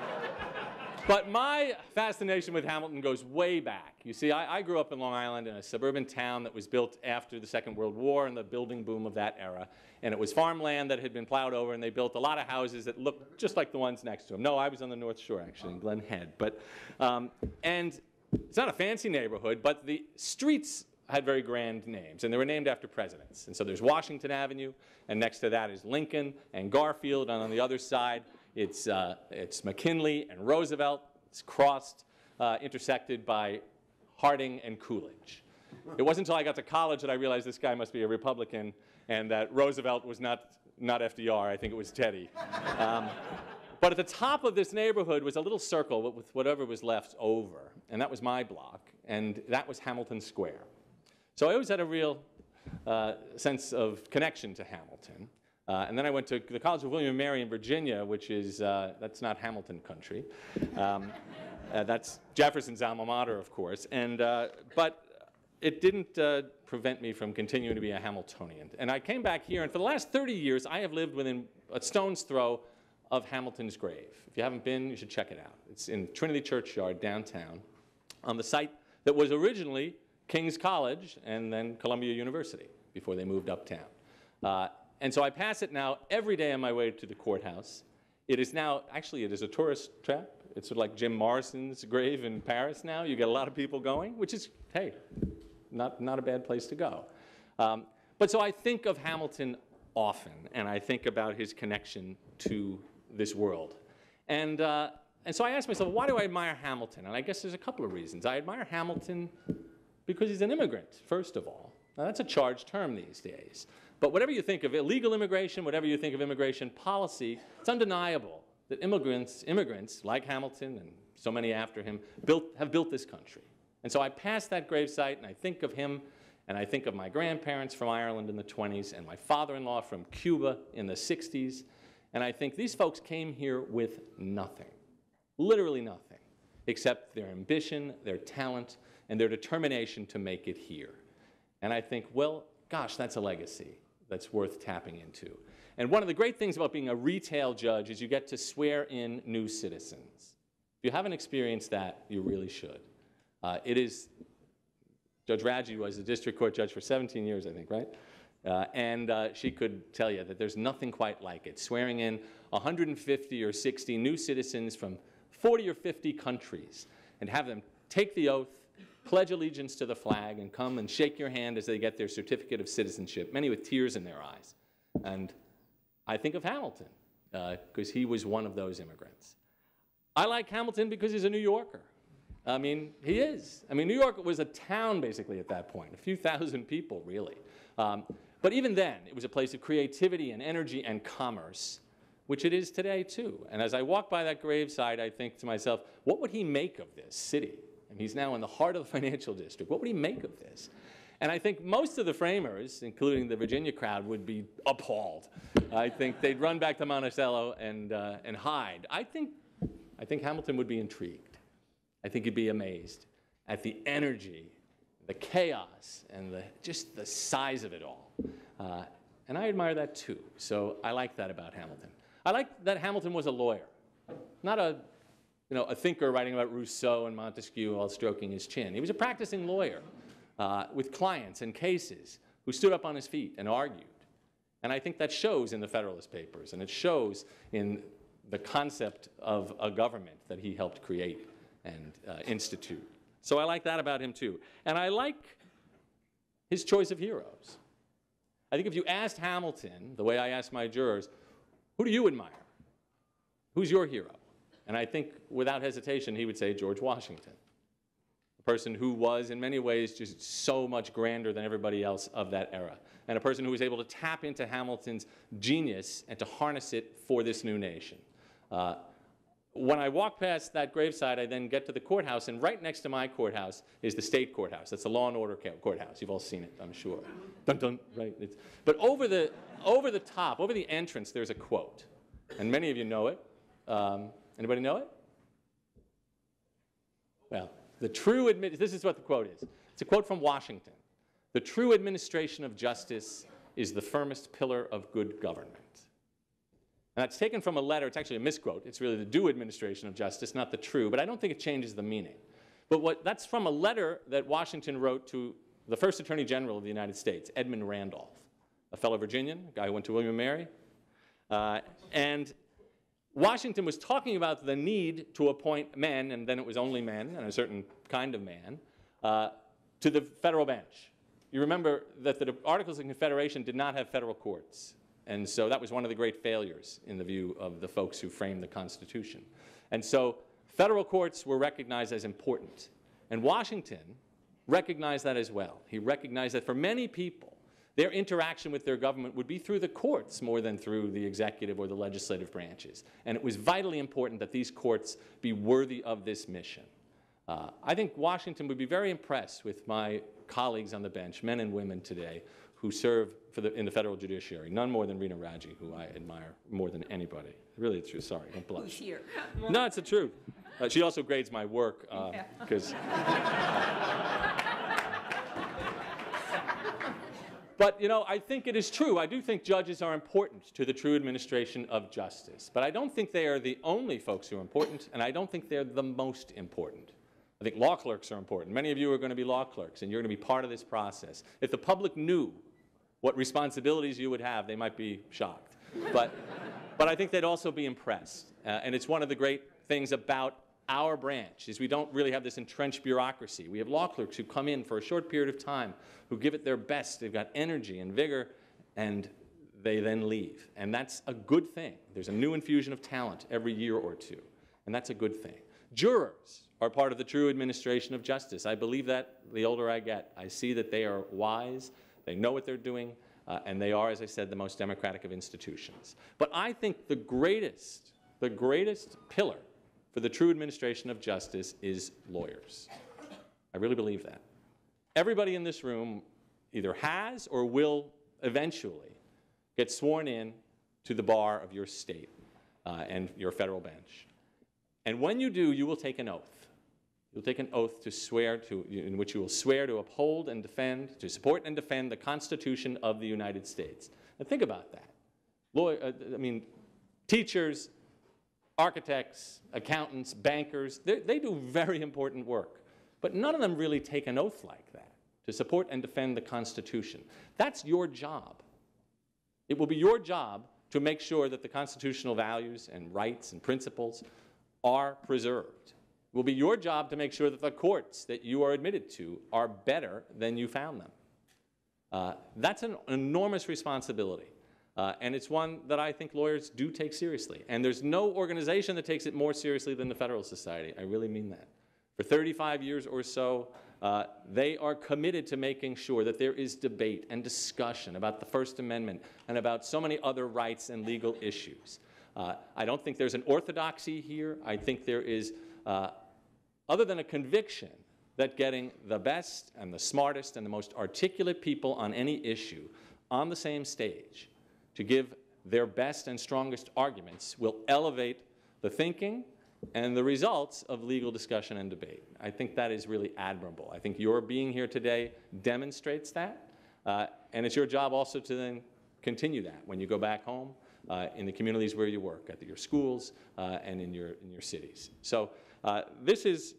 but my fascination with Hamilton goes way back. You see, I, I, grew up in Long Island in a suburban town that was built after the Second World War and the building boom of that era. And it was farmland that had been plowed over, and they built a lot of houses that looked just like the ones next to them. No, I was on the North Shore, actually, in Glen Head. But, um, and it's not a fancy neighborhood, but the streets had very grand names, and they were named after presidents. And so there's Washington Avenue, and next to that is Lincoln and Garfield, and on the other side, it's, uh, it's McKinley and Roosevelt. It's crossed, uh, intersected by Harding and Coolidge. It wasn't until I got to college that I realized this guy must be a Republican, and that Roosevelt was not, not FDR, I think it was Teddy. Um, but at the top of this neighborhood was a little circle with whatever was left over, and that was my block, and that was Hamilton Square. So I always had a real uh, sense of connection to Hamilton. Uh, and then I went to the College of William and Mary in Virginia, which is, uh, that's not Hamilton country. Um, uh, that's Jefferson's alma mater, of course. And, uh, but it didn't uh, prevent me from continuing to be a Hamiltonian. And I came back here, and for the last 30 years, I have lived within a stone's throw of Hamilton's grave. If you haven't been, you should check it out. It's in Trinity Churchyard downtown on the site that was originally King's College and then Columbia University before they moved uptown. And so I pass it now every day on my way to the courthouse. It is now, actually, it is a tourist trap. It's sort of like Jim Morrison's grave in Paris now. You get a lot of people going, which is, hey, not, not a bad place to go. Um, but so I think of Hamilton often, and I think about his connection to this world. And, uh, and so I ask myself, why do I admire Hamilton? And I guess there's a couple of reasons. I admire Hamilton because he's an immigrant, first of all. Now, that's a charged term these days. But whatever you think of illegal immigration, whatever you think of immigration policy, it's undeniable that immigrants, immigrants like Hamilton and so many after him, built, have built this country. And so I pass that gravesite and I think of him and I think of my grandparents from Ireland in the 20s and my father-in-law from Cuba in the 60s. And I think these folks came here with nothing, literally nothing, except their ambition, their talent, and their determination to make it here. And I think, well, gosh, that's a legacy that's worth tapping into. And one of the great things about being a retail judge is you get to swear in new citizens. If you haven't experienced that, you really should. Uh, it is, Judge Raggi was a district court judge for 17 years, I think, right? Uh, and uh, she could tell you that there's nothing quite like it. Swearing in 150 or 60 new citizens from 40 or 50 countries and have them take the oath, pledge allegiance to the flag, and come and shake your hand as they get their certificate of citizenship, many with tears in their eyes. And I think of Hamilton, because uh, he was one of those immigrants. I like Hamilton because he's a New Yorker. I mean, he is. I mean, New York was a town basically at that point, a few thousand people, really. Um, but even then, it was a place of creativity and energy and commerce, which it is today, too. And as I walk by that graveside, I think to myself, what would he make of this city? And he's now in the heart of the financial district. What would he make of this? And I think most of the framers, including the Virginia crowd, would be appalled. I think they'd run back to Monticello and, uh, and hide. I think, I think Hamilton would be intrigued. I think he'd be amazed at the energy, the chaos, and the, just the size of it all. Uh, and I admire that too. So I like that about Hamilton. I like that Hamilton was a lawyer, not a, you know, a thinker writing about Rousseau and Montesquieu while stroking his chin. He was a practicing lawyer uh, with clients and cases who stood up on his feet and argued. And I think that shows in the Federalist Papers, and it shows in the concept of a government that he helped create and uh, institute. So I like that about him too. And I like his choice of heroes. I think if you asked Hamilton, the way I asked my jurors, who do you admire? Who's your hero? And I think without hesitation, he would say George Washington a person who was, in many ways, just so much grander than everybody else of that era, and a person who was able to tap into Hamilton's genius and to harness it for this new nation. Uh, when I walk past that graveside, I then get to the courthouse, and right next to my courthouse is the state courthouse. That's the law and order courthouse. You've all seen it, I'm sure. Dun dun, right? It's, but over the, over the top, over the entrance, there's a quote, and many of you know it. Um, anybody know it? Well, the true admi- this is what the quote is. It's a quote from Washington. The true administration of justice is the firmest pillar of good government. And that's taken from a letter. It's actually a misquote. It's really the due administration of justice, not the true, but I don't think it changes the meaning. But what, that's from a letter that Washington wrote to the first Attorney General of the United States, Edmund Randolph, a fellow Virginian, a guy who went to William and Mary. Uh, and Washington was talking about the need to appoint men, and then it was only men, and a certain kind of man, uh, to the federal bench. You remember that the Articles of Confederation did not have federal courts. And so that was one of the great failures in the view of the folks who framed the Constitution. And so federal courts were recognized as important. And Washington recognized that as well. He recognized that for many people, their interaction with their government would be through the courts more than through the executive or the legislative branches. And it was vitally important that these courts be worthy of this mission. Uh, I think Washington would be very impressed with my colleagues on the bench, men and women today, who serve the, in the federal judiciary. None more than Reena Raggi, who I admire more than anybody. Really, it's true. Sorry, don't blush. Who's here? no, it's the truth. Uh, she also grades my work because. Uh, But, you know, I think it is true. I do think judges are important to the true administration of justice. But I don't think they are the only folks who are important, and I don't think they're the most important. I think law clerks are important. Many of you are going to be law clerks, and you're going to be part of this process. If the public knew what responsibilities you would have, they might be shocked. But, but I think they'd also be impressed. Uh, and it's one of the great things about our branch is we don't really have this entrenched bureaucracy. We have law clerks who come in for a short period of time, who give it their best. They've got energy and vigor, and they then leave. And that's a good thing. There's a new infusion of talent every year or two, and that's a good thing. Jurors are part of the true administration of justice. I believe that the older I get. I see that they are wise, they know what they're doing, uh, and they are, as I said, the most democratic of institutions. But I think the greatest, the greatest pillar for the true administration of justice is lawyers. I really believe that. Everybody in this room either has or will eventually get sworn in to the bar of your state uh, and your federal bench. And when you do, you will take an oath. You'll take an oath to swear to, in which you will swear to uphold and defend, to support and defend the Constitution of the United States. Now think about that. Uh, I mean, teachers, architects, accountants, bankers, they do very important work. But none of them really take an oath like that to support and defend the Constitution. That's your job. It will be your job to make sure that the constitutional values and rights and principles are preserved. It will be your job to make sure that the courts that you are admitted to are better than you found them. Uh, that's an enormous responsibility. Uh, and it's one that I think lawyers do take seriously. And there's no organization that takes it more seriously than the Federal Society. I really mean that. For 35 years or so, uh, they are committed to making sure that there is debate and discussion about the First Amendment and about so many other rights and legal issues. Uh, I don't think there's an orthodoxy here. I think there is, uh, other than a conviction that getting the best and the smartest and the most articulate people on any issue on the same stage to give their best and strongest arguments will elevate the thinking and the results of legal discussion and debate. I think that is really admirable. I think your being here today demonstrates that. Uh, and it's your job also to then continue that when you go back home uh, in the communities where you work, at your schools uh, and in your, in your cities. So uh, this is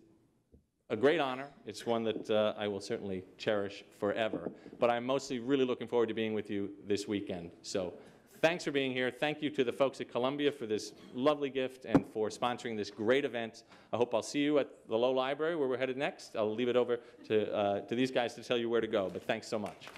a great honor. It's one that uh, I will certainly cherish forever. But I'm mostly really looking forward to being with you this weekend. So thanks for being here. Thank you to the folks at Columbia for this lovely gift and for sponsoring this great event. I hope I'll see you at the Low Library where we're headed next. I'll leave it over to, uh, to these guys to tell you where to go. But thanks so much.